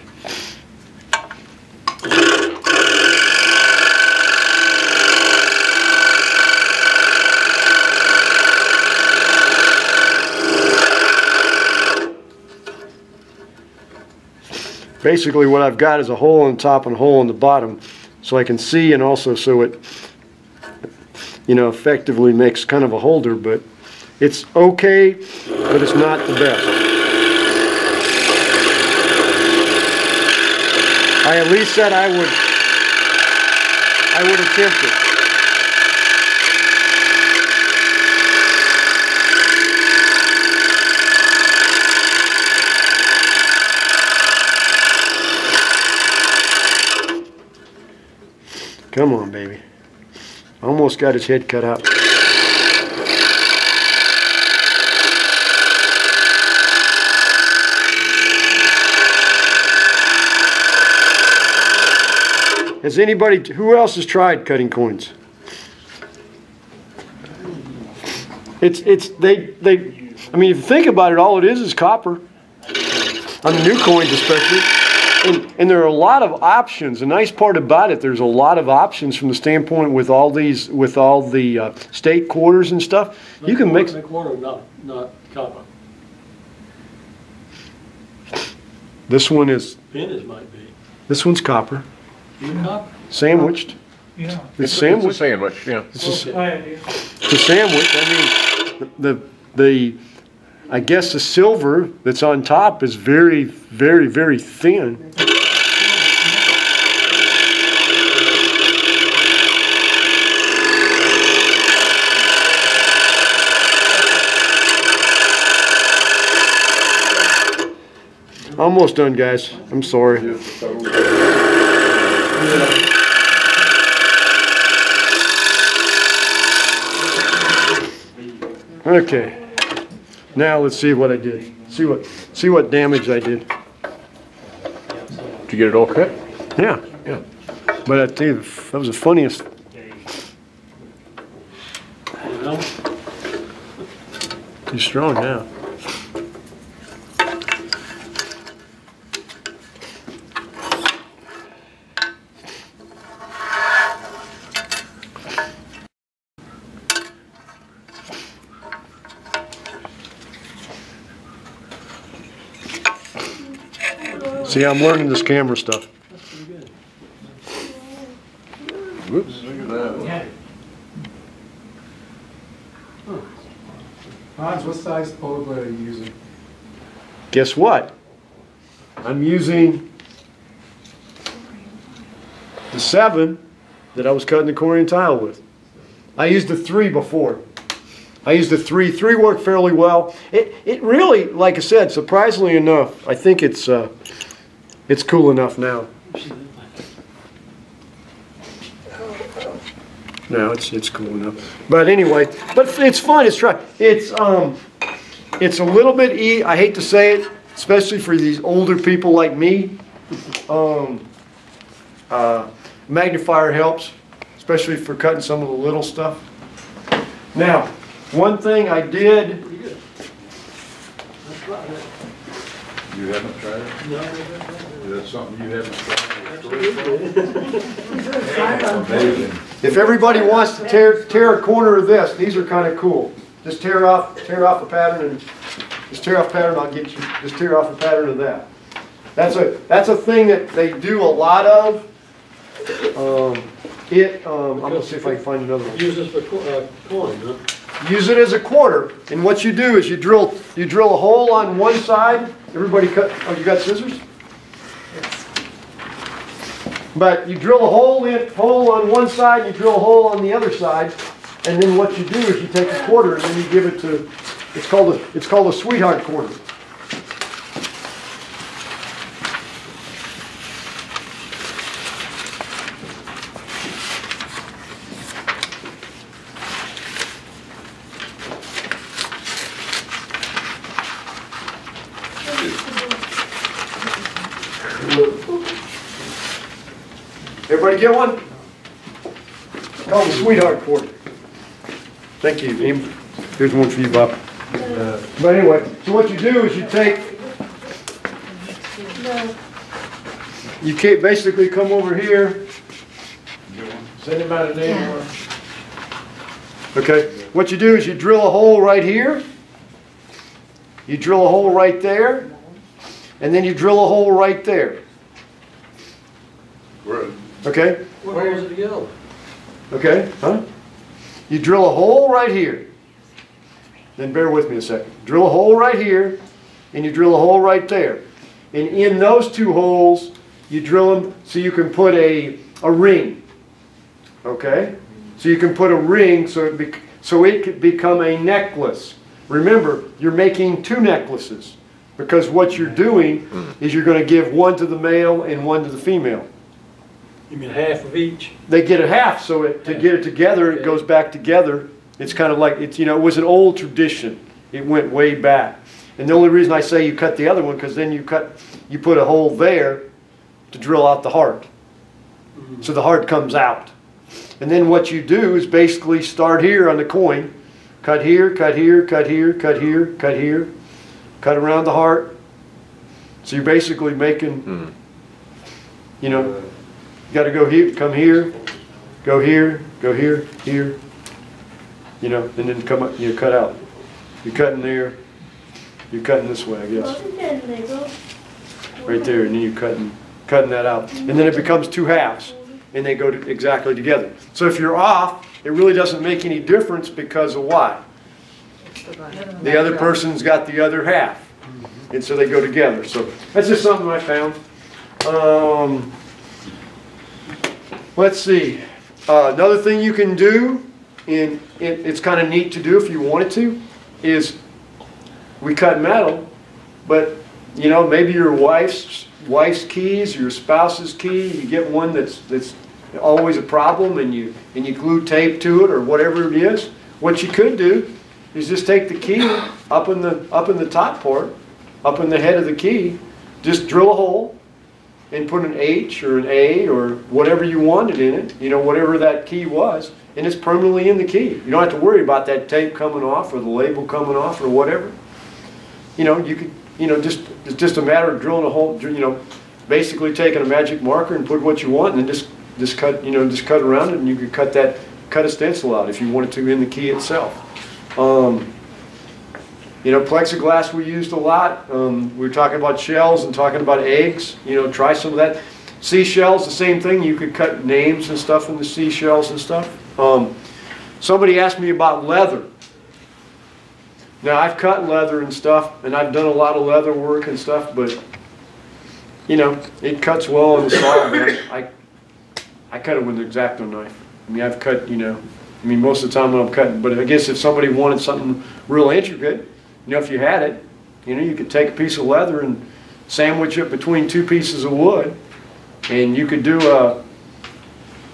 Basically what I've got is a hole on the top and a hole on the bottom so I can see and also so it you know effectively makes kind of a holder but it's okay but it's not the best. I at least said I would I would attempt it Come on, baby. Almost got his head cut out. Has anybody, who else has tried cutting coins? It's, it's, they, they, I mean, if you think about it, all it is is copper. On the new coins especially. And, and there are a lot of options. The nice part about it, there's a lot of options from the standpoint with all these, with all the uh, state quarters and stuff. You can mix, Make quarter, not, not copper. this one is, Pennies might be. this one's copper, Even copper? sandwiched. Yeah. It's It's a sandwiched. sandwich, yeah. This is, Oh, yeah, yeah. the sandwich, I mean, the, the, I guess the silver that's on top is very, very, very thin. Almost done, guys. I'm sorry. Okay. Now let's see what I did. See what, see what damage I did. Did you get it all cut? Yeah, yeah. But I tell you, that was the funniest. He's strong now. See, I'm learning this camera stuff. That's pretty good. Whoops. Hans, what size pole blade are you using? Guess what? I'm using the seven that I was cutting the Corian tile with. I used the three before. I used the three. Three worked fairly well. It it really, like I said, surprisingly enough, I think it's uh, it's cool enough now. No, it's it's cool enough. But anyway, but it's fun. It's try. It's um, it's a little bit e. I hate to say it, especially for these older people like me. Um, uh, magnifier helps, especially for cutting some of the little stuff. Now, one thing I did. You haven't tried it? No, That's something you haven't tried? Amazing. If everybody wants to tear, tear a corner of this, these are kind of cool. Just tear off, tear off a pattern and, just tear off pattern, I'll get you, just tear off a pattern of that. That's a, that's a thing that they do a lot of. Um, it, um, I'm gonna see if I can find another one. Use this for co- uh, coin, huh? Use it as a quarter, and what you do is you drill, you drill a hole on one side, everybody cut, oh, you got scissors? But you drill a hole in, hole on one side, you drill a hole on the other side, and then what you do is you take a quarter and then you give it to, it's called a, it's called a sweetheart quarter. Everybody get one? Called the sweetheart quarter. Thank you. Em. Here's one for you, Bob. Uh, But anyway, so what you do is you take, you can't basically come over here, Send him out a name. Mark. okay? What you do is you drill a hole right here, you drill a hole right there, and then you drill a hole right there, Good. Okay? Where is it yellow? Okay, huh? You drill a hole right here. Then bear with me a second. Drill a hole right here, and you drill a hole right there. And in those two holes, you drill them so you can put a, a ring. Okay? So you can put a ring so it, bec so it could become a necklace. Remember, you're making two necklaces because what you're doing is you're going to give one to the male and one to the female You mean half of each? they get a half, so it, to get it together, it goes back together. It's kind of like, it's, you know, it was an old tradition. It went way back. And the only reason I say you cut the other one, because then you cut, you put a hole there to drill out the heart. Mm-hmm. So the heart comes out. And then what you do is basically start here on the coin, cut here, cut here, cut here, cut here, cut here, cut around the heart. So you're basically making, hmm. you know, you gotta go here, come here, go here, go here, here, you know, and then come up, you cut out. You're cutting there, you're cutting this way, I guess, right there, and then you're cutting, cutting that out. And then it becomes two halves, and they go to- exactly together. So if you're off, it really doesn't make any difference because of why? The other person's got the other half, and so they go together. So that's just something I found. Um, Let's see. Uh, another thing you can do, and it, it's kind of neat to do if you wanted to, is we cut metal, but you know maybe your wife's wife's keys, your spouse's key, you get one that's that's always a problem, and you and you glue tape to it or whatever it is. What you could do is just take the key up in the up in the top part, up in the head of the key, just drill a hole, and put an H or an A or whatever you wanted in it, you know, whatever that key was, and it's permanently in the key. You don't have to worry about that tape coming off or the label coming off or whatever. You know, you could, you know, just, it's just a matter of drilling a hole, you know, basically taking a magic marker and put what you want and then just, just cut, you know, just cut around it and you could cut that, cut a stencil out if you wanted to in the key itself. Um, you know, plexiglass we used a lot. Um, we were talking about shells and talking about eggs. You know, try some of that. Seashells, the same thing. You could cut names and stuff in the seashells and stuff. Um, somebody asked me about leather. Now, I've cut leather and stuff, and I've done a lot of leather work and stuff, but, you know, it cuts well on the saw. I, I, cut it with an X-Acto knife. I mean, I've cut, you know, I mean, most of the time when I'm cutting, but I guess if somebody wanted something real intricate, you know, if you had it, you know, you could take a piece of leather and sandwich it between two pieces of wood, and you could do a,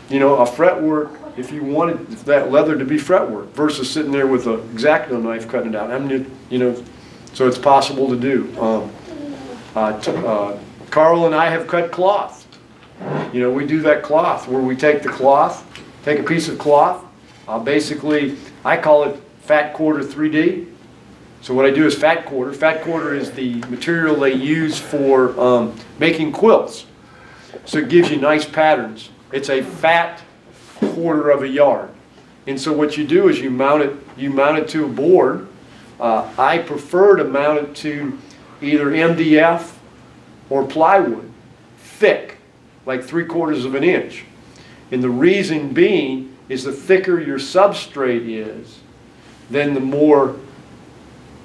you know, a fretwork if you wanted that leather to be fretwork versus sitting there with a X-Acto knife cutting it out. I mean, you know, so it's possible to do. Um, uh, uh, Carl and I have cut cloth. You know, we do that cloth where we take the cloth, take a piece of cloth, uh, basically, I call it fat quarter 3D. So what I do is fat quarter. Fat quarter is the material they use for um, making quilts. so it gives you nice patterns. It's a fat quarter of a yard. And so what you do is you mount it, you mount it to a board. Uh, I prefer to mount it to either MDF or plywood, thick, like three quarters of an inch. And the reason being is the thicker your substrate is, then the more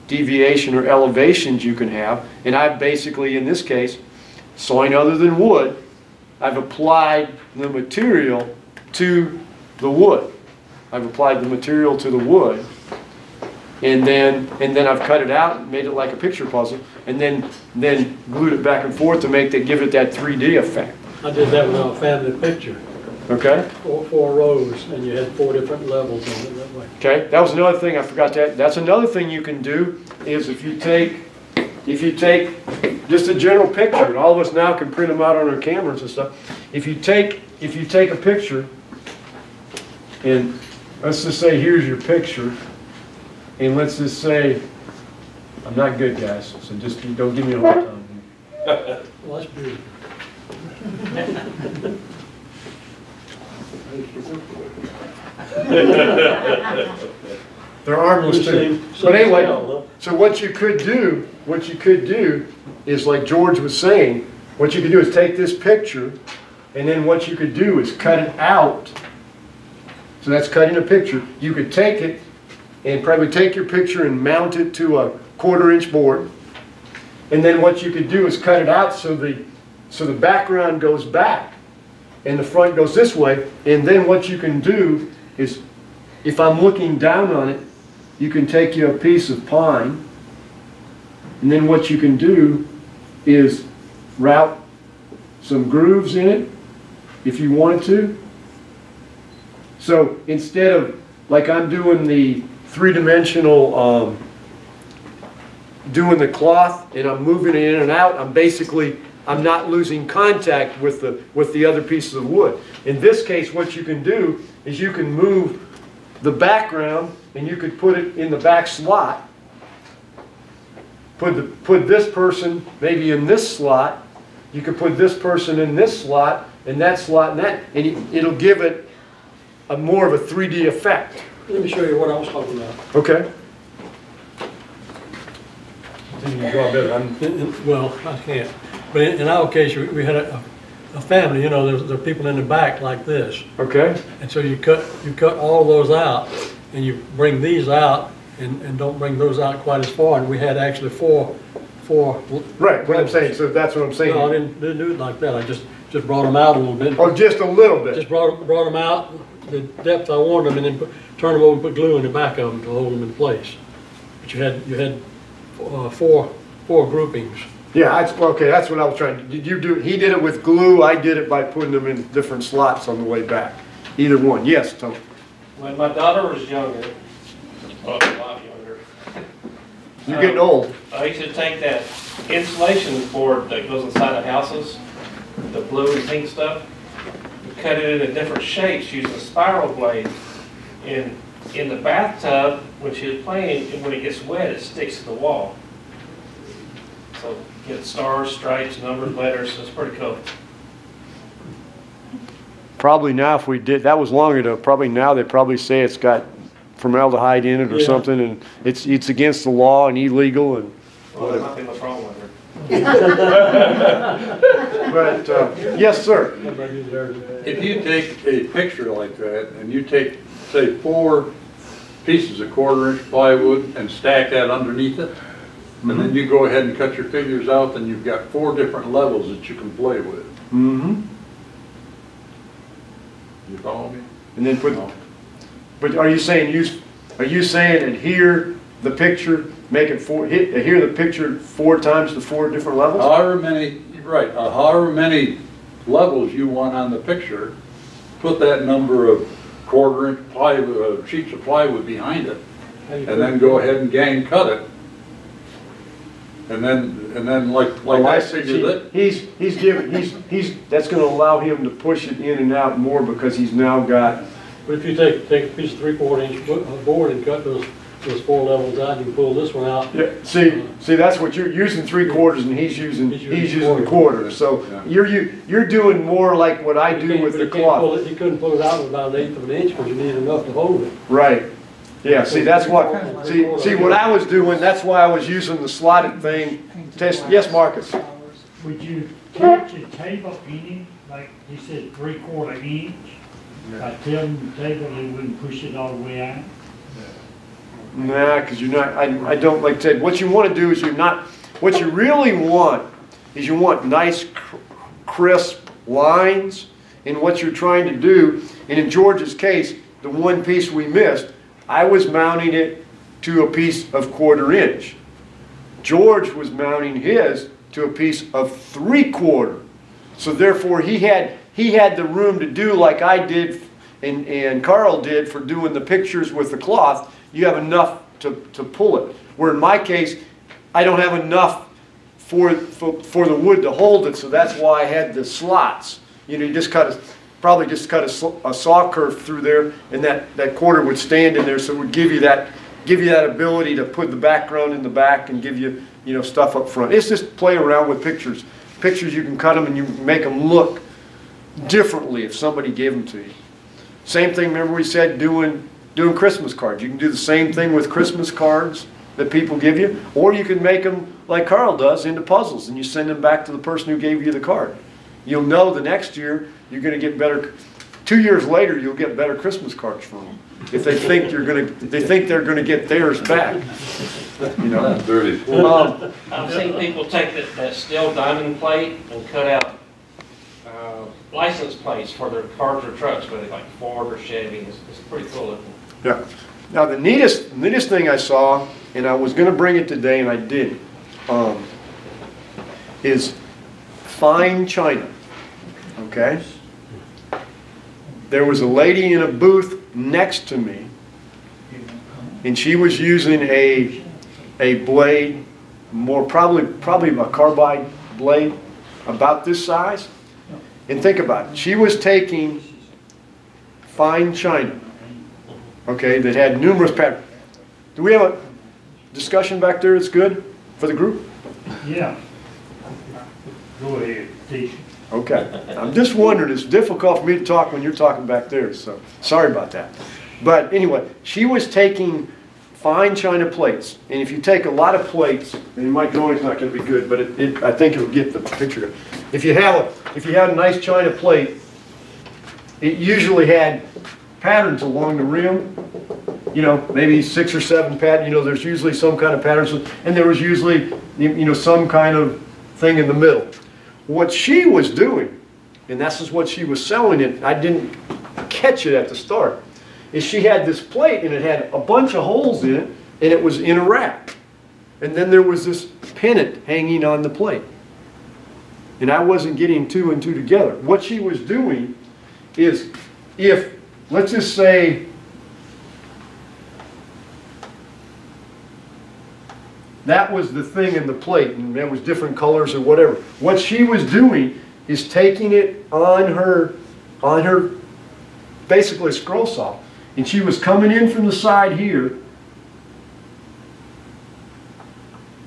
deviation or elevations you can have. And I've basically, in this case, sawing other than wood, I've applied the material to the wood. I've applied the material to the wood. And then, and then I've cut it out and made it like a picture puzzle. And then, then glued it back and forth to make that, give it that 3D effect. I did that with our family picture, Okay? four, four rows, and you had four different levels on it that way. Okay, that was another thing, I forgot that, that's another thing you can do, is if you take, if you take just a general picture, and all of us now can print them out on our cameras and stuff. If you take, if you take a picture, and let's just say, here's your picture, and let's just say, I'm not good, guys, so just don't give me a hard time. Well, that's beautiful. They're armless too. But anyway, so what you could do, what you could do is like George was saying, what you could do is take this picture and then what you could do is cut it out. So that's cutting a picture. You could take it and probably take your picture and mount it to a quarter inch board. And then what you could do is cut it out so the, so the background goes back and the front goes this way. And then what you can do is, if I'm looking down on it, you can take you a piece of pine, and then what you can do is route some grooves in it, if you wanted to. So instead of, like I'm doing the three-dimensional, um, doing the cloth, and I'm moving it in and out, I'm basically, I'm not losing contact with the, with the other pieces of wood. In this case, what you can do is you can move the background and you could put it in the back slot. Put the, put this person maybe in this slot. You could put this person in this slot and that slot and that, and it- it'll give it a more of a 3D effect. Let me show you what I was talking about. Okay? Then you can draw better. I'm- In- in- Well, I can't, but in in our case, we we had a, a family, you know, there's, there are people in the back like this. Okay? And so you cut, you cut all those out, and you bring these out, and, and don't bring those out quite as far, and we had actually four, four. Right, what I'm saying, so that's what I'm saying. No, I didn't, didn't do it like that, I just, just brought them out a little bit. Oh, just a little bit. Just brought, brought them out, the depth I wanted them, and then put, turn them over and put glue in the back of them to hold them in place. But you had, you had, uh, four, four groupings. Yeah, that's, okay, that's what I was trying, to did you do, he did it with glue, I did it by putting them in different slots on the way back. Either one, yes, Tom. When my daughter was younger, well, a lot younger, You're getting old. I used to take that insulation board that goes inside of houses, the blue and pink stuff, and cut it into different shapes using a spiral blade. And in the bathtub, when she was playing, and when it gets wet, it sticks to the wall. So get stars, stripes, numbers, letters. That's pretty cool. Probably now if we did, that was long ago, probably now they probably say it's got formaldehyde in it or Yeah. something and it's, it's against the law and illegal and, Well, there might be what's wrong with her. but, uh, yes, sir. Everybody do theirs. If you take a picture like that and you take, say, four pieces of quarter inch plywood and stack that underneath it, and then you go ahead and cut your figures out, then you've got four different levels that you can play with. Mm-hmm. You follow me? And then put, but are you saying use, are you saying adhere the picture, make it four, hit, adhere the picture four times to four different levels? However many, right, uh, however many levels you want on the picture, put that number of quarter inch plywood, uh, sheets of plywood behind it, and then go ahead and gang cut it. And then, and then like, like I see. figured that, He's, he's giving, he's, he's, that's gonna allow him to push it in and out more because he's now got, But if you take, take a piece of three-quarter inch bo- uh, board and cut those those four levels out, you can pull this one out. Yeah, see, see, that's what you're using three quarters and he's using, He's using he's using the quarter. So you're, you, you're doing more like what I You do can't- with but the you can't pull cloth. it- You couldn't pull it out with about an eighth of an inch, because you need enough to hold it. Right. Yeah, see, that's what, see, see, what I was doing, that's why I was using the slotted thing. Test, yes, Marcus? Would you pitch a table any, like he said, three quarter inch? I tell them the table, he wouldn't push it all the way out? Nah, because you're not, I, I don't, like Ted, what you want to do is you're not, what you really want is you want nice cr- crisp lines in what you're trying to do. And in George's case, the one piece we missed, I was mounting it to a piece of quarter inch. George was mounting his to a piece of three quarter. So therefore, he had, he had the room to do like I did and, and Carl did for doing the pictures with the cloth. You have enough to, to pull it. Where in my case, I don't have enough for, for, for the wood to hold it, so that's why I had the slots. You know, you just cut a, probably just cut a, a saw curve through there, and that, that quarter would stand in there, so it would give you that, give you that ability to put the background in the back and give you, you know, stuff up front. It's just play around with pictures. Pictures, you can cut them and you make them look differently if somebody gave them to you. Same thing, remember we said doing, doing Christmas cards. You can do the same thing with Christmas cards that people give you, or you can make them like Carl does into puzzles and you send them back to the person who gave you the card. You'll know the next year you're going to get better. Two years later, you'll get better Christmas cards from them if they think you're going to. They think they're going to get theirs back. You know. That's dirty. Um, I've seen people take that, that steel diamond plate and cut out, uh, license plates for their cars or trucks, whether like Ford or Chevy, it's, it's pretty cool looking. Yeah. Now, the neatest, neatest thing I saw, and I was gonna bring it today and I didn't, um, is fine china, okay? There was a lady in a booth next to me, and she was using a, a blade, more probably, probably a carbide blade, about this size. And think about it, she was taking fine china, okay, that had numerous patterns. Do we have a discussion back there that's good for the group? Yeah. Go ahead, teach. Okay. I'm just wondering, it's difficult for me to talk when you're talking back there, so sorry about that. But anyway, she was taking fine china plates, and if you take a lot of plates, and my drawing's not gonna be good, but it, it, I think it'll get the picture. If you have a, if you had a nice china plate, it usually had patterns along the rim, you know, maybe six or seven pat, you know, there's usually some kind of patterns, and there was usually, you know, some kind of thing in the middle. What she was doing, and this is what she was selling it, I didn't catch it at the start, is she had this plate and it had a bunch of holes in it, and it was in a rack. And then there was this pennant hanging on the plate. And I wasn't getting two and two together. What she was doing is if, let's just say, that was the thing in the plate, and there was different colors or whatever. What she was doing is taking it on her, on her, basically scroll saw, and she was coming in from the side here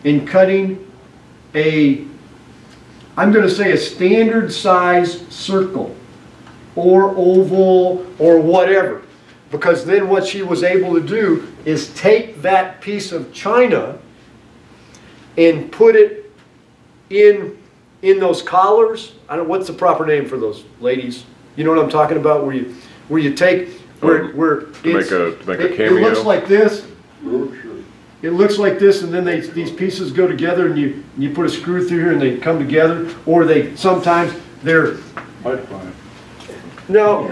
and cutting a, I'm going to say a standard size circle or oval or whatever. Because then what she was able to do is take that piece of china and put it in, in those collars. I don't, know what's the proper name for those ladies? You know what I'm talking about? Where you, where you take, um, where, where. To make a- to make a it- It looks like this. It looks like this, and then they, these pieces go together, and you, you put a screw through here, and they come together, or they, sometimes, they're, no,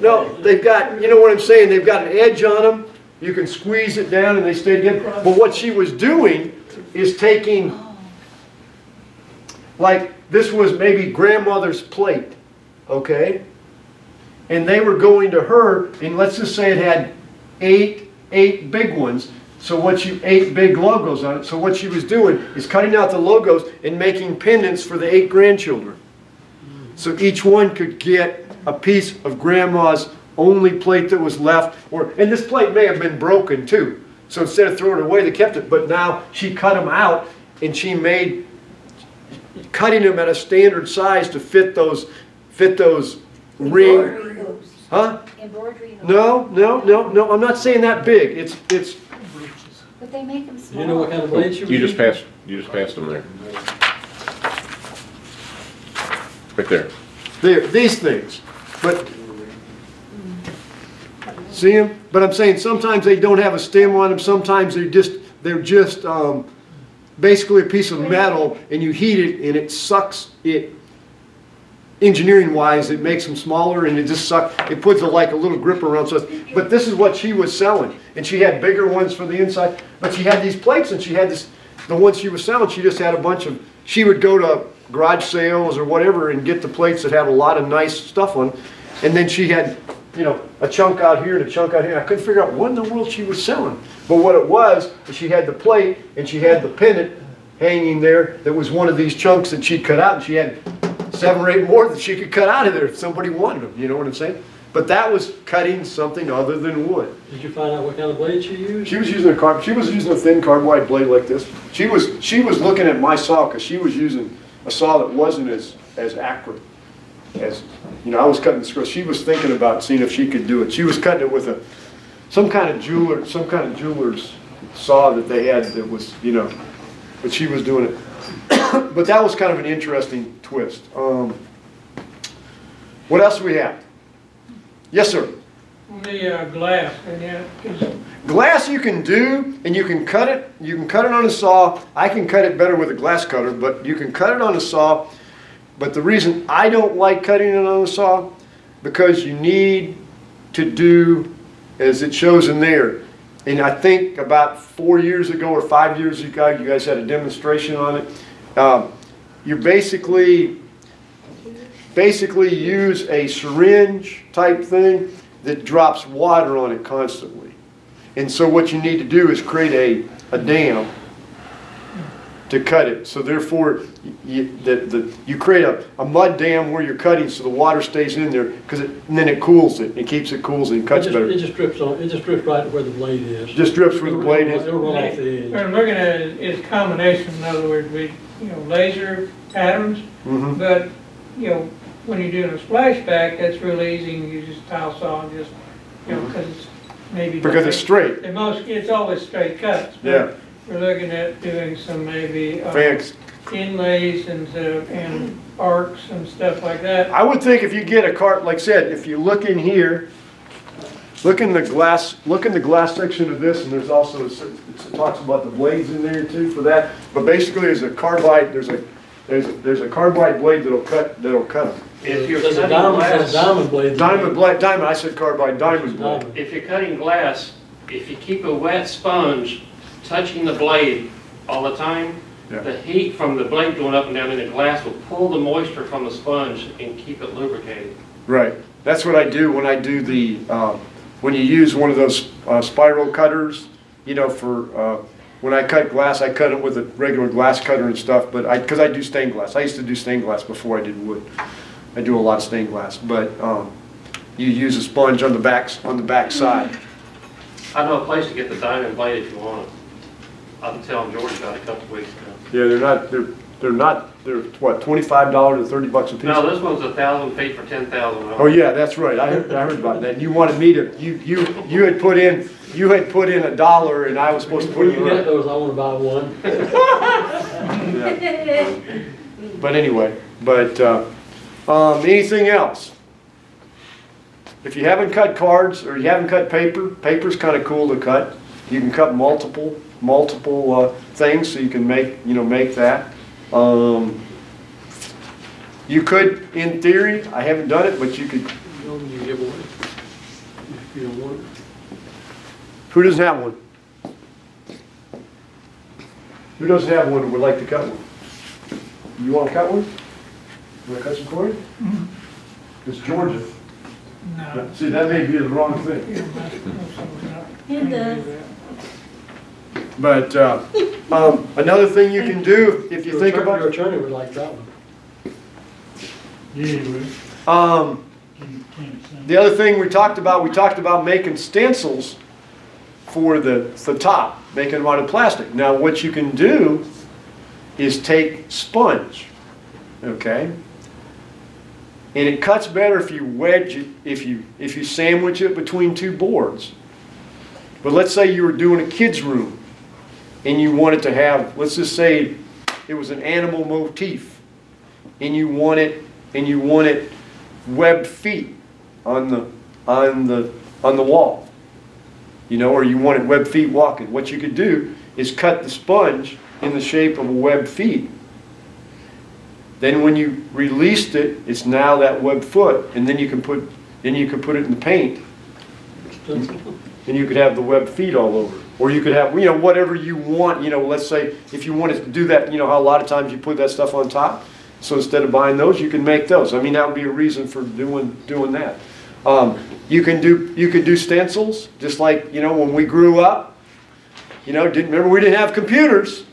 no, they've got, you know what I'm saying, they've got an edge on them, you can squeeze it down and they stay together. But what she was doing is taking, like, this was maybe grandmother's plate, okay? And they were going to her, and let's just say it had eight, eight big ones, so what you, eight big logos on it, so what she was doing is cutting out the logos and making pendants for the eight grandchildren. So each one could get a piece of grandma's only plate that was left, or, and this plate may have been broken too. So instead of throwing it away, they kept it, but now she cut them out and she made, cutting them at a standard size to fit those, fit those ring, huh? Embroidery. No, no, no, no, I'm not saying that big, it's, it's, But they make them small. you know what kind of blade she was You just passed, you just passed them there. Right there. there, these things, but, see them? But I'm saying sometimes they don't have a stem on them, sometimes they're just, they're just, um, basically a piece of metal and you heat it and it sucks it, engineering wise, it makes them smaller and it just sucks, it puts a, like a little grip around, so, but this is what she was selling. And she had bigger ones for the inside, but she had these plates and she had this, the ones she was selling, she just had a bunch of, she would go to garage sales or whatever and get the plates that had a lot of nice stuff on. And then she had, you know, a chunk out here and a chunk out here. I couldn't figure out what in the world she was selling. But what it was, she had the plate and she had the pennant hanging there that was one of these chunks that she'd cut out and she had seven or eight more that she could cut out of there if somebody wanted them, you know what I'm saying? But that was cutting something other than wood. Did you find out what kind of blade she used? She was using a carb, she was using a thin carbide blade like this. She was, she was looking at my saw because she was using a saw that wasn't as, as accurate as, you know, I was cutting the screw. She was thinking about seeing if she could do it. She was cutting it with a, some kind of jeweler, some kind of jeweler's saw that they had that was, you know, but she was doing it. But that was kind of an interesting twist. Um, what else do we have? Yes, sir. The uh, glass, and yeah, Glass you can do, and you can cut it, you can cut it on a saw. I can cut it better with a glass cutter, but you can cut it on a saw. But the reason I don't like cutting it on a saw, because you need to do, as it shows in there, and I think about four years ago or five years ago, you guys had a demonstration on it. Um, You basically, basically use a syringe type thing that drops water on it constantly. And so what you need to do is create a, a dam to cut it. So therefore, you, the, the, you create a, a mud dam where you're cutting so the water stays in there, because then it cools it, it keeps it cools and It cuts just, better. it just drips on, it just drips right where the blade is. Just drips where the blade is. It'll run off the edge. We're looking at it as combination, in other words, we, you know, laser patterns, Mhm. but, you know, when you're doing a splashback, that's real easy, and you just tile saw and just, you know, because it's maybe. Because it's straight. In most, it's always straight cuts. Yeah. We're looking at doing some maybe. uh, Thanks. Inlays and, uh, and arcs and stuff like that. I would think if you get a cart, like I said, if you look in here, look in the glass, look in the glass section of this, and there's also, it talks about the blades in there too for that. But basically, there's a carbide, there's a, there's, a- there's a carbide blade that'll cut, that'll cut them. If you're There's a cutting diamond, there's a glass, diamond blade. Diamond blade, diamond, I said carbide, diamond blade. If you're cutting glass, if you keep a wet sponge touching the blade all the time, Yeah. the heat from the blade going up and down in the glass will pull the moisture from the sponge and keep it lubricated. Right, that's what I do when I do the, uh, when you use one of those uh, spiral cutters, you know, for, uh, when I cut glass, I cut it with a regular glass cutter and stuff, but I, because I do stained glass. I used to do stained glass before I did wood. I do a lot of stained glass, but um, you use a sponge on the backs, on the back side. I know a place to get the diamond blade if you want it. I've been telling George about it a couple of weeks ago. Yeah, they're not, they're, they're not, they're what, twenty-five dollars or thirty bucks a piece? No, this one's a thousand feet for ten thousand dollars. Oh, yeah, that's right. I heard, I heard about that. You wanted me to, you, you, you had put in, you had put in a dollar and I was supposed to put When in. you get those, I wanna buy one. But anyway, but, uh, um, anything else? If you haven't cut cards or you haven't cut paper, paper's kinda cool to cut. You can cut multiple, multiple, uh, things, so you can make, you know, make that. Um, you could, in theory, I haven't done it, but you could, You know, you give away. If you don't want it. who doesn't have one? Who doesn't have one and would like to cut one? You wanna cut one? You wanna cut some cord? It's Georgia. No. See, that may be the wrong thing. It does. But, uh, um, another thing you can do, if you Your think attorney- Your attorney would like that one. Yeah, um, the other thing we talked about, we talked about making stencils for the, the top, making them out of plastic. Now, what you can do is take sponge, okay? And it cuts better if you wedge it, if you, if you sandwich it between two boards. But let's say you were doing a kid's room and you wanted to have, let's just say it was an animal motif and you wanted, and you wanted webbed feet on the, on the, on the wall. You know, or you wanted webbed feet walking. What you could do is cut the sponge in the shape of a webbed feet. Then when you released it, it's now that webbed foot, and then you can put, then you can put it in the paint, and you could have the webbed feet all over. Or you could have, you know, whatever you want, you know, let's say, if you wanted to do that, you know how a lot of times you put that stuff on top? So instead of buying those, you can make those. I mean, that would be a reason for doing, doing that. Um, you can do, you could do stencils, just like, you know, when we grew up, you know, didn't, remember we didn't have computers.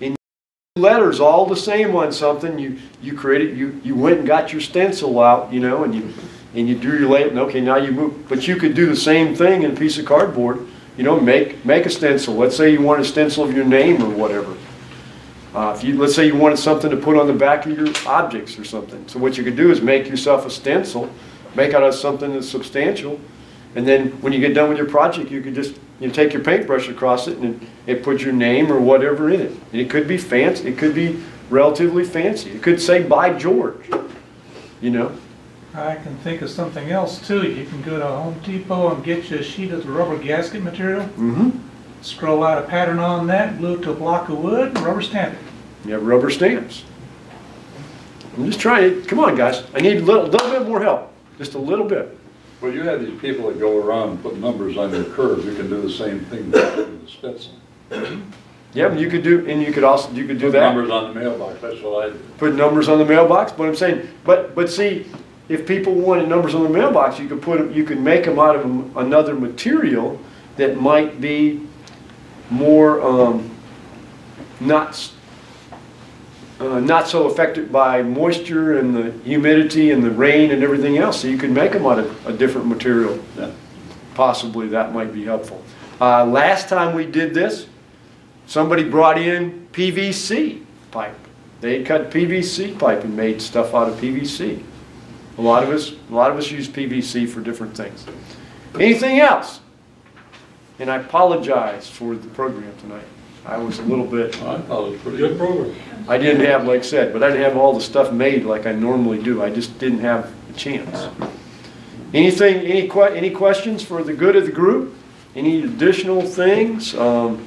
And letters all the same on something, you, you created, you, you went and got your stencil out, you know, and you, and you drew your and okay, now you move. But you could do the same thing in a piece of cardboard, you know, make, make a stencil. Let's say you want a stencil of your name or whatever. Uh, if you, let's say you wanted something to put on the back of your objects or something. So what you could do is make yourself a stencil, make out of something that's substantial, and then when you get done with your project, you could just you know, take your paintbrush across it and it put your name or whatever in it. And it could be fancy, it could be relatively fancy. It could say by George, you know. I can think of something else too. You can go to Home Depot and get you a sheet of the rubber gasket material, Mm-hmm. scroll out a pattern on that, glue it to a block of wood, and rubber stamp it. You have rubber stamps. I'm just trying, come on guys, I need a little, little bit more help, just a little bit. Well, you have these people that go around and put numbers on your curves, you can do the same thing with the Stetson. Yeah, you could do, and you could also, you could do Put that. Numbers on the mailbox, that's what I do. put numbers on the mailbox, but I'm saying, but, but see, if people wanted numbers on the mailbox, you could put, 'em- you could make them out of another material that might be more, um, not, uh, not so affected by moisture and the humidity and the rain and everything else, so you could make them out of a different material. Yeah. Possibly that might be helpful. Uh, last time we did this, somebody brought in PVC pipe. They cut PVC pipe and made stuff out of PVC. A lot of us, a lot of us use PVC for different things. Anything else? And I apologize for the program tonight. I was a little bit, I thought it was pretty Good good. program. I didn't have, like I said, but I didn't have all the stuff made like I normally do. I just didn't have a chance. Anything, any que, any questions for the good of the group? Any additional things? Um,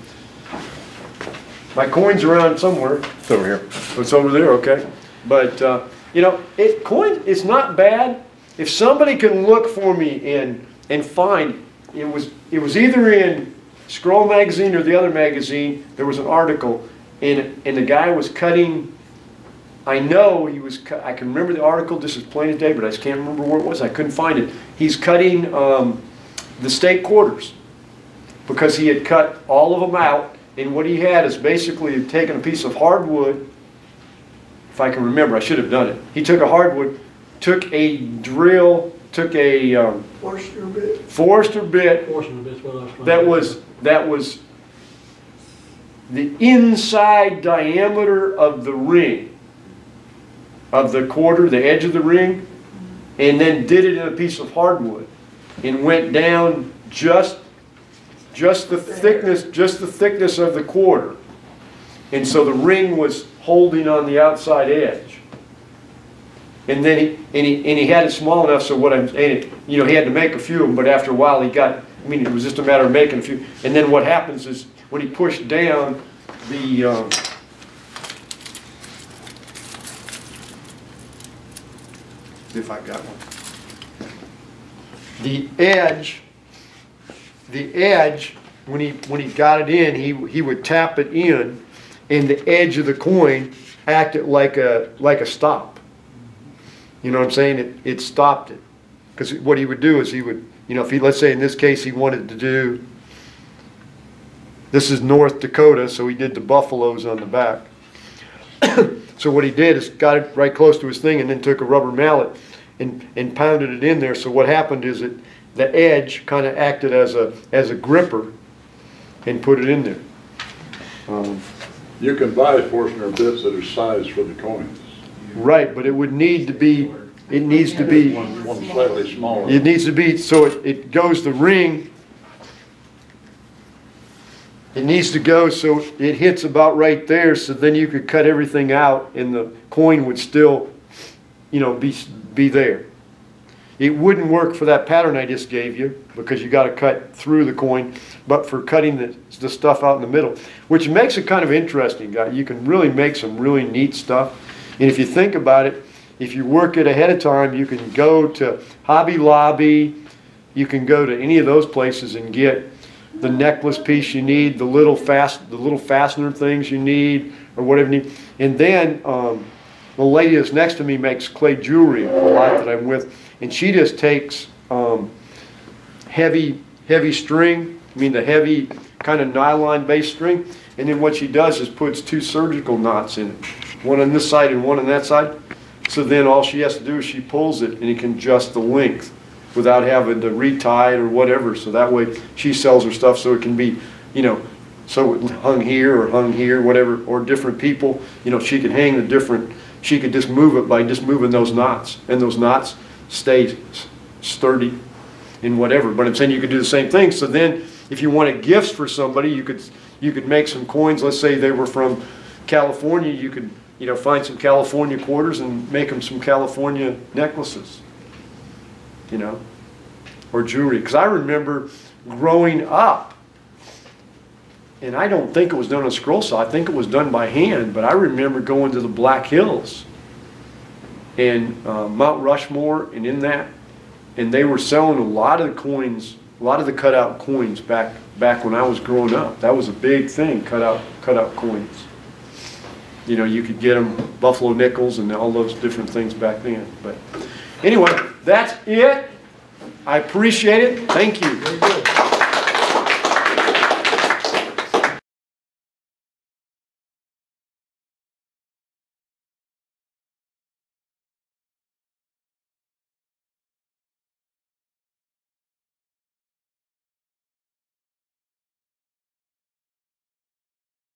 my coin's around somewhere. It's over here. It's over there, okay. But, uh, you know, it, coin, it's not bad. If somebody can look for me and, and find, it was, it was either in Scroll Magazine or the other magazine, there was an article, and, and the guy was cutting, I know he was, I can remember the article just as plain as day, but I just can't remember where it was. I couldn't find it. He's cutting, um, the state quarters because he had cut all of them out, and what he had is basically taken a piece of hardwood, if I can remember, I should have done it. He took a hardwood, took a drill, took a um, Forstner bit. Forester bit Portion of it's what I was that was, that was the inside diameter of the ring, of the quarter, the edge of the ring, and then did it in a piece of hardwood, and went down just, just the thickness, just the thickness of the quarter. And so the ring was holding on the outside edge. And then he, and he, and he had it small enough, so what I'm saying, you know, he had to make a few of them, but after a while he got, I mean, it was just a matter of making a few. And then what happens is, when he pushed down, the, um, if I got one. The edge, the edge, when he, when he got it in, he, he would tap it in, and the edge of the coin acted like a, like a stop. You know what I'm saying? It, it stopped it. Because what he would do is he would, you know, if he, let's say in this case, he wanted to do, this is North Dakota, so he did the buffaloes on the back. So what he did is got it right close to his thing and then took a rubber mallet and, and pounded it in there. So what happened is that the edge kind of acted as a, as a gripper and put it in there. Um, You can buy Forstner bits that are sized for the coins. Right, but it would need to be, it needs to be, One, one slightly smaller. it needs to be, so it, it goes the ring. It needs to go so it hits about right there, so then you could cut everything out and the coin would still, you know, be, be there. It wouldn't work for that pattern I just gave you, because you gotta cut through the coin, but for cutting the, the stuff out in the middle, which makes it kind of interesting. You can really make some really neat stuff. And if you think about it, if you work it ahead of time, you can go to Hobby Lobby, you can go to any of those places and get the necklace piece you need, the little fast, the little fastener things you need, or whatever you need. And then, um, the lady that's next to me makes clay jewelry a lot that I'm with, and she just takes, um, heavy, heavy string, I mean the heavy kind of nylon-based string, and then what she does is puts two surgical knots in it, one on this side and one on that side. So then all she has to do is she pulls it and it can adjust the length without having to retie it or whatever. So that way she sells her stuff so it can be, you know, so it hung here or hung here, whatever, or different people, you know, she can hang the different, she could just move it by just moving those knots. And those knots stay sturdy in whatever. But I'm saying you could do the same thing. So then, if you wanted gifts for somebody, you could you could make some coins. Let's say they were from California. You could you know find some California quarters and make them some California necklaces. You know, or jewelry. Because I remember growing up, and I don't think it was done on scroll saw. I think it was done by hand. But I remember going to the Black Hills and uh, Mount Rushmore, and in that and they were selling a lot of the coins, a lot of the cutout coins back back when I was growing up. That was a big thing, cutout cutout coins. You know, you could get them buffalo nickels and all those different things back then. But anyway, that's it. I appreciate it. Thank you.